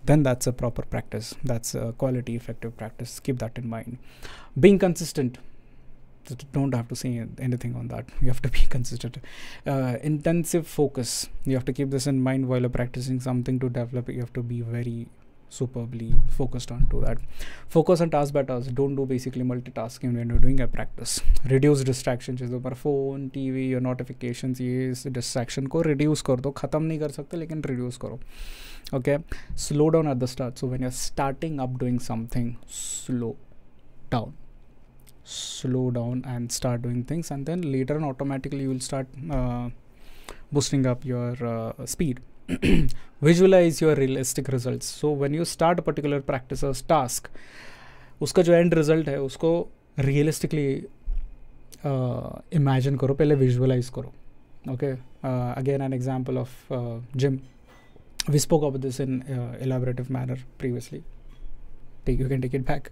Speaker 2: then that's a proper practice. That's a quality effective practice. Keep that in mind. Being consistent. Don't have to say anything on that. You have to be consistent. Uh, intensive focus. You have to keep this in mind while practicing something to develop. You have to be very superbly focused on to that focus on task by task don't do basically multitasking when you're doing a practice reduce distraction चीज़ों पर phone, TV, your notifications, notification distraction ko reduce reduce do. दो ख़त्म नहीं कर reduce लेकिन okay slow down at the start so when you're starting up doing something slow down slow down and start doing things and then later on automatically you will start uh, boosting up your uh, speed visualize your realistic results so when you start a particular practice or task उसका जो end result है उसको realistically uh, imagine करो पहले visualize करो uh, again an example of of uh, gym. we spoke about this in uh, elaborative manner previously take you can take it back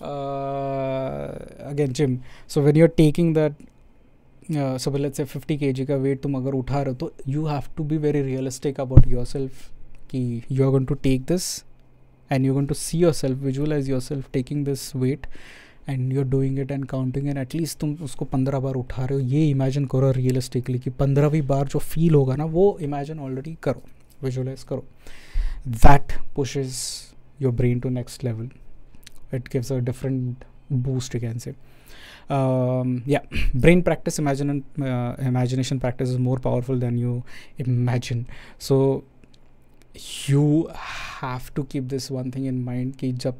Speaker 2: uh, again jim so when you're taking that uh, so let's say 50 kg ka weight tum agar utha rahe हो तो you have to be very realistic about yourself ki you are going to take this and you're going to see yourself visualize yourself taking this weight and you are doing it and counting and at least तुम उसको पंद्रह बार उठा रहे हो ये imagine करो realistically कि पंद्रहवीं बार जो फील होगा ना वो इमेजिन ऑलरेडी करो विजुअलाइज करो that pushes your brain to next level it gives a different boost you can say या brain practice imagine imagination practice is more powerful than you imagine so you have to keep this one thing in mind कि जब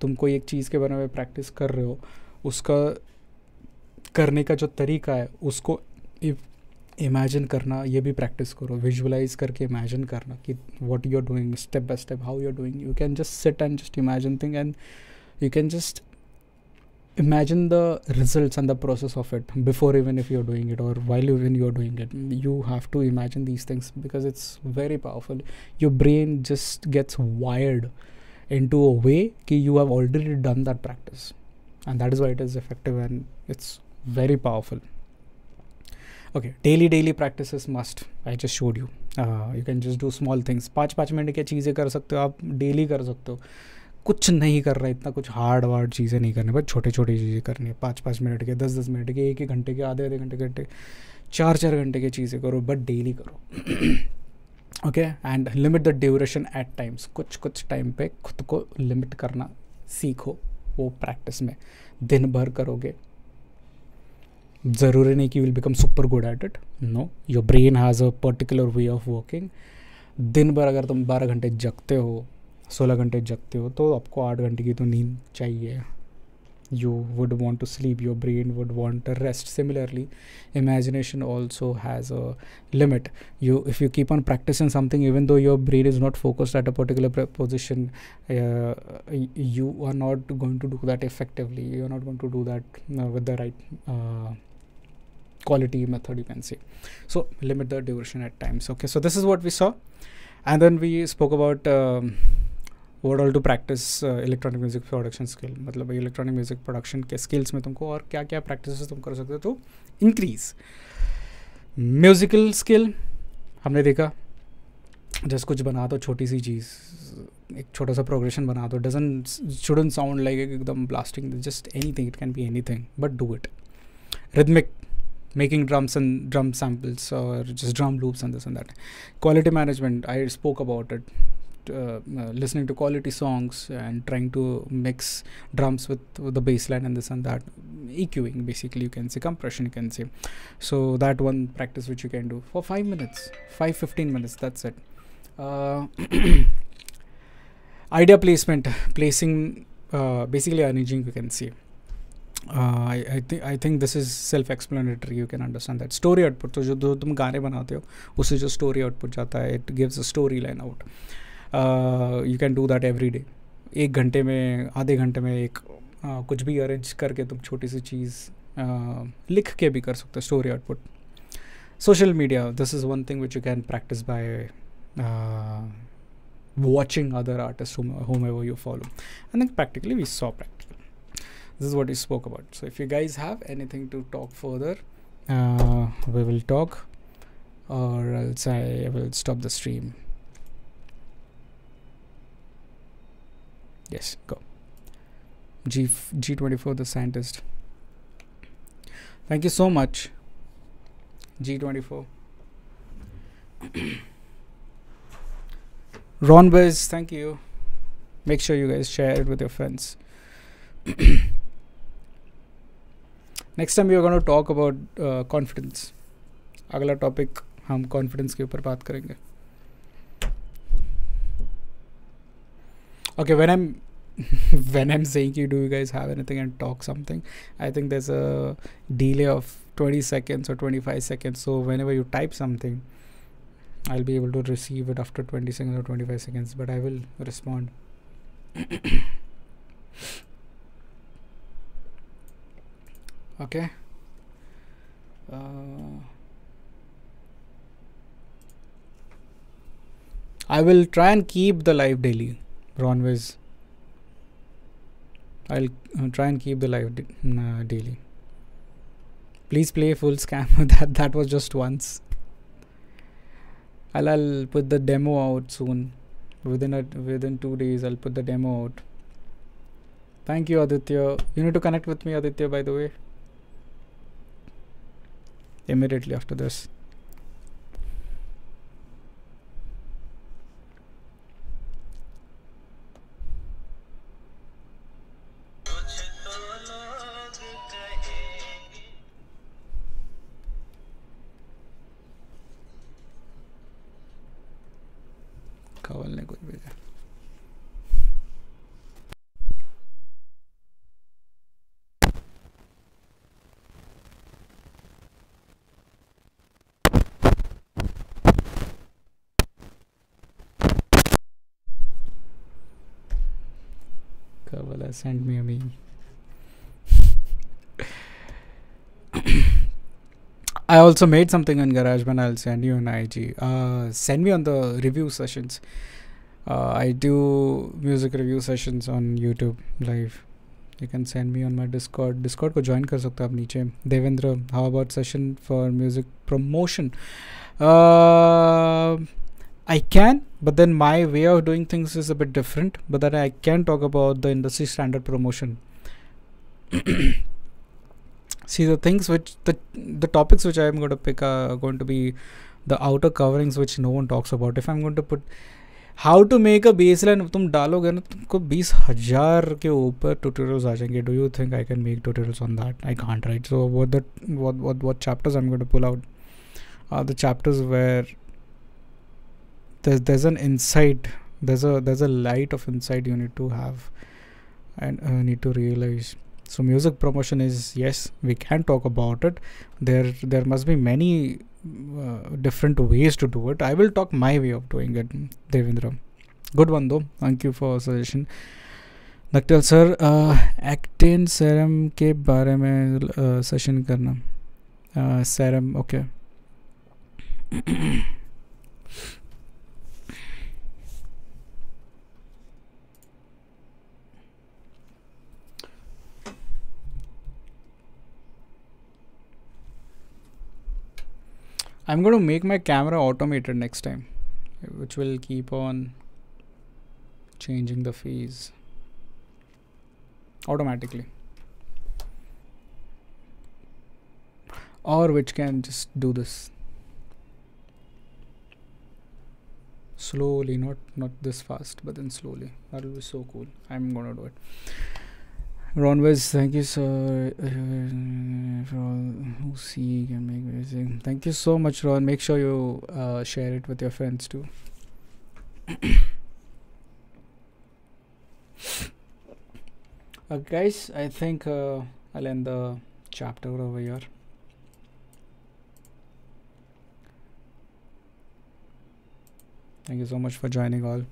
Speaker 2: तुम कोई एक चीज़ के बारे में प्रैक्टिस कर रहे हो उसका करने का जो तरीका है उसको Imagine करना ये भी practice करो visualize करके imagine करना कि what you are doing step by step how you are doing you can just sit and just imagine thing and you can just imagine the results and the process of it before even if you're doing it or while even you're doing it you have to imagine these things because it's very powerful your brain just gets wired into a way that you have already done that practice and that is why it is effective and it's very powerful okay daily daily practice must I just showed you you can just do small things पाँच पाँच minute की चीज़ें कर सकते हो आप daily कर सकते हो कुछ नहीं कर रहा इतना कुछ हार्ड वार्ड चीज़ें नहीं करनी बस छोटे छोटे चीज़ें करनी है पाँच पाँच मिनट के दस दस मिनट के एक एक घंटे के आधे आधे घंटे घंटे चार चार घंटे की चीज़ें करो बट डेली करो okay and limit the duration at times कुछ कुछ टाइम पे खुद को लिमिट करना सीखो वो प्रैक्टिस में दिन भर करोगे ज़रूरी नहीं कि will become super good at it no your brain has a particular way of working दिन भर अगर तुम बारह घंटे जगते हो सोलह घंटे जगते हो तो आपको आठ घंटे की तो नींद चाहिए you would want to sleep your brain would want rest similarly imagination also has a limit you if you keep on practice in something even though your brain is not focused at a particular position you are not going to do that effectively you are not going to do that with the right quality method you can say so limit the duration at times okay so this is what we saw and then we spoke about um, what all to practice uh, electronic music production skill मतलब electronic music production के skills में तुमको और क्या क्या practices तुम कर सकते हो तो increase musical skill हमने देखा जस्ट कुछ बना दो छोटी सी चीज़ एक छोटा सा प्रोग्रेशन बना दो डजन शुडन साउंड लाइक एकदम blasting just anything it can be anything but do it rhythmic making drums and drum samples or just drum loops and this and that. Quality management, I spoke about it. Uh, uh, listening to quality songs and trying to mix drums with, with the bass line and this and that EQing basically you can say compression you can say so that one practice which you can do for 5 minutes 5 15 minutes that's it uh, idea placement placing uh, basically arranging you can see I think this is self explanatory you can understand that story output तो जो जो तुम गाने बनाते हो उससे जो story output जाता है it gives a story line out you can do that every day एक घंटे में आधे घंटे में एक uh, कुछ भी अरेंज करके तुम छोटी सी चीज़ uh, लिख के भी कर सकते हो story output social media this is one thing which you can practice by watching other artist whom you you follow and practically we saw practically this is what we spoke about so if you guys have anything to talk further uh, we will talk or else I will stop the stream yes go G G24 the scientist thank you so much G24 Ron Biz thank you make sure you guys share it with your friends next time you are gonna talk about confidence अगला topic हम confidence के ऊपर बात करेंगे okay when i'm when i'm saying you do you guys have anything and talk something i think there's a delay of 20 seconds or 25 seconds so whenever you type something i'll be able to receive it after 20 seconds or 25 seconds but i will respond okay uh, I will try and keep the live daily Ronwiz I'll uh, try and keep the live uh, daily please play full scam that that was just once I'll, I'll put the demo out soon within a, within two days I'll put the demo out thank you Aditya you need to connect with me Aditya by the way immediately after this sent me a meme. I also made something on GarageBand. I'll send you on IG. Uh, send me on the review sessions. Uh, I do music review sessions on YouTube live. You can send me on my Discord. Discord को join कर सकते हो आप नीचे. Devendra, how about session for music promotion? Uh, I can, but then my way of doing things is a bit different. But then I can talk about the industry standard promotion. See the things which the the topics which I am going to pick are going to be the outer coverings which no one talks about. If I'm going to put how to make a base line तुम डालोगे ना तुमको बीस हज़ार के ऊपर tutorials Do you think I can make tutorials on that? I can't, right So what that what what what chapters I'm going to pull out? Are the chapters where there's there's an insight there's a there's a light of insight you need to have and uh, need to realize so music promotion is yes we can talk about it there there must be many uh, different ways to do it i will talk my way of doing it devendra good one though thank you for suggestion नकटल sir एक्टिन serum के बारे में session करना serum okay I'm going to make my camera automated next time, which will keep on changing the phase automatically. Or which can just do this slowly, not not this fast, but then slowly. That will be so cool. I'm gonna do it. Ron was thank you so uh, who see can make music. Thank you so much, Ron. Make sure you uh, share it with your friends too. uh, guys, I think uh, I'll end the chapter over here. Thank you so much for joining all.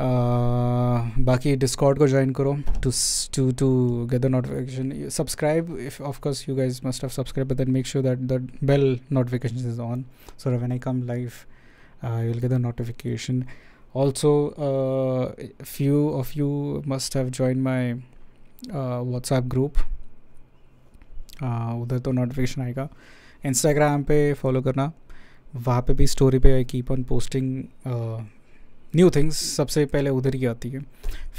Speaker 2: Uh, बाकी Discord को join करो to to to get the notification subscribe if of course you guys must have subscribe but then make sure that the bell notification is on so when I come live you will get the notification also few of you must have have my WhatsApp group उधर तो notification आएगा Instagram पे follow करना वहाँ पे भी story पे I keep on posting new things सबसे पहले उधर ही आती है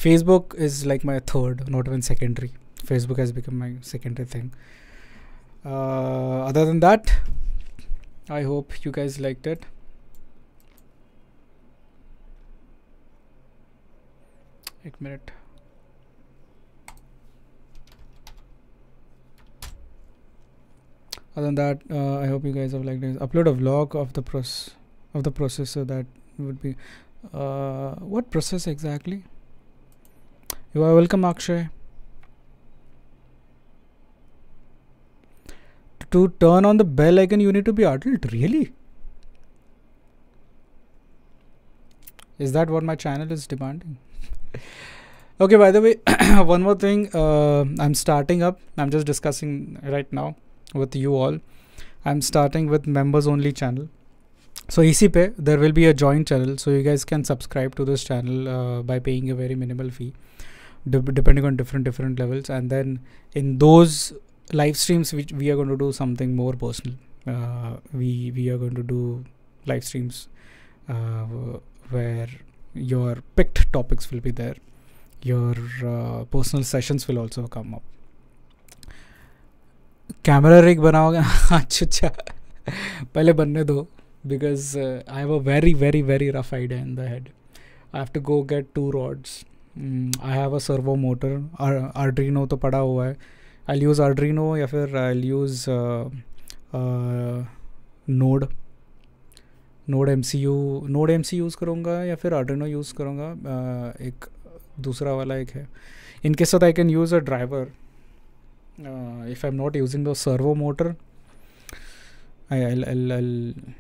Speaker 2: Facebook is like my third not even secondary Facebook has become my secondary thing other than that I hope you guys like it. एक minute other than that uh, i hope you guys have liked this upload a vlog of the process of the process so that would be uh, what process exactly you are welcome Akshay to turn on the bell icon you need to be adult really is that what my channel is demanding okay by the way one more thing uh, i'm starting up i'm just discussing right now with you all i'm starting with members only channel so ECP there will be a joint channel. So you guys can subscribe to this channel uh, by paying a very minimal fee, de depending on different different levels. And then in those live streams, which we are going to do something more personal. Uh, we we are going to do live streams uh, where your picked topics will be there. Your uh, personal sessions will also come up. Camera rig बनाओगे अच्छा अच्छा पहले बनने दो because uh, I have a very, very, very rough idea in the head. I have to go get two rods. Mm, I have a servo motor. Ar- Arduino to pada hua hai. I'll use Arduino या fir I'll use uh, uh, Node. Node Node M C U Node M C use करूँगा या फिर Arduino use करूँगा एक दूसरा वाला एक है इनके साथ I can use a driver if I am not using the I'll, I'll, I'll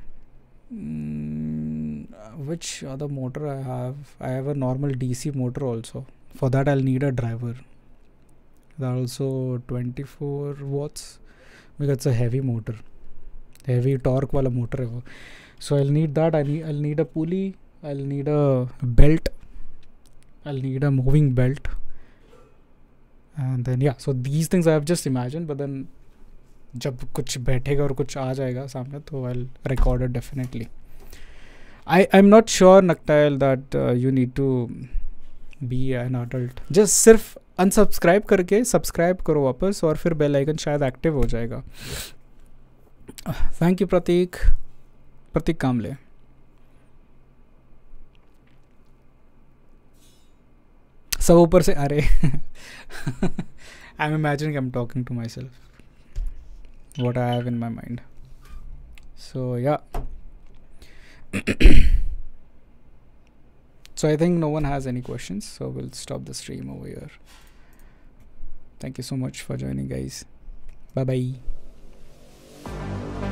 Speaker 2: Mm, which other motor I have I have a normal DC motor also for that I'll need a driver that also 24 watts because it's a heavy motor heavy torque wala motor so I'll need that I need, I'll need a pulley I'll need a belt I'll need a moving belt and then yeah so these things I have just imagined but then जब कुछ बैठेगा और कुछ आ जाएगा सामने तो I record it definitely I I am not sure नकटाइल that you need to be an adult just सिर्फ अनसब्सक्राइब करके सब्सक्राइब करो वापस और फिर बेल आइकन शायद एक्टिव हो जाएगा थैंक यू प्रतीक प्रतीक कामले सब ऊपर से अरे I am imagine I am talking to my self what I have in my mind. So yeah. so I think no one has any questions. So we'll stop the stream over here. Thank you so much for joining guys. Bye bye.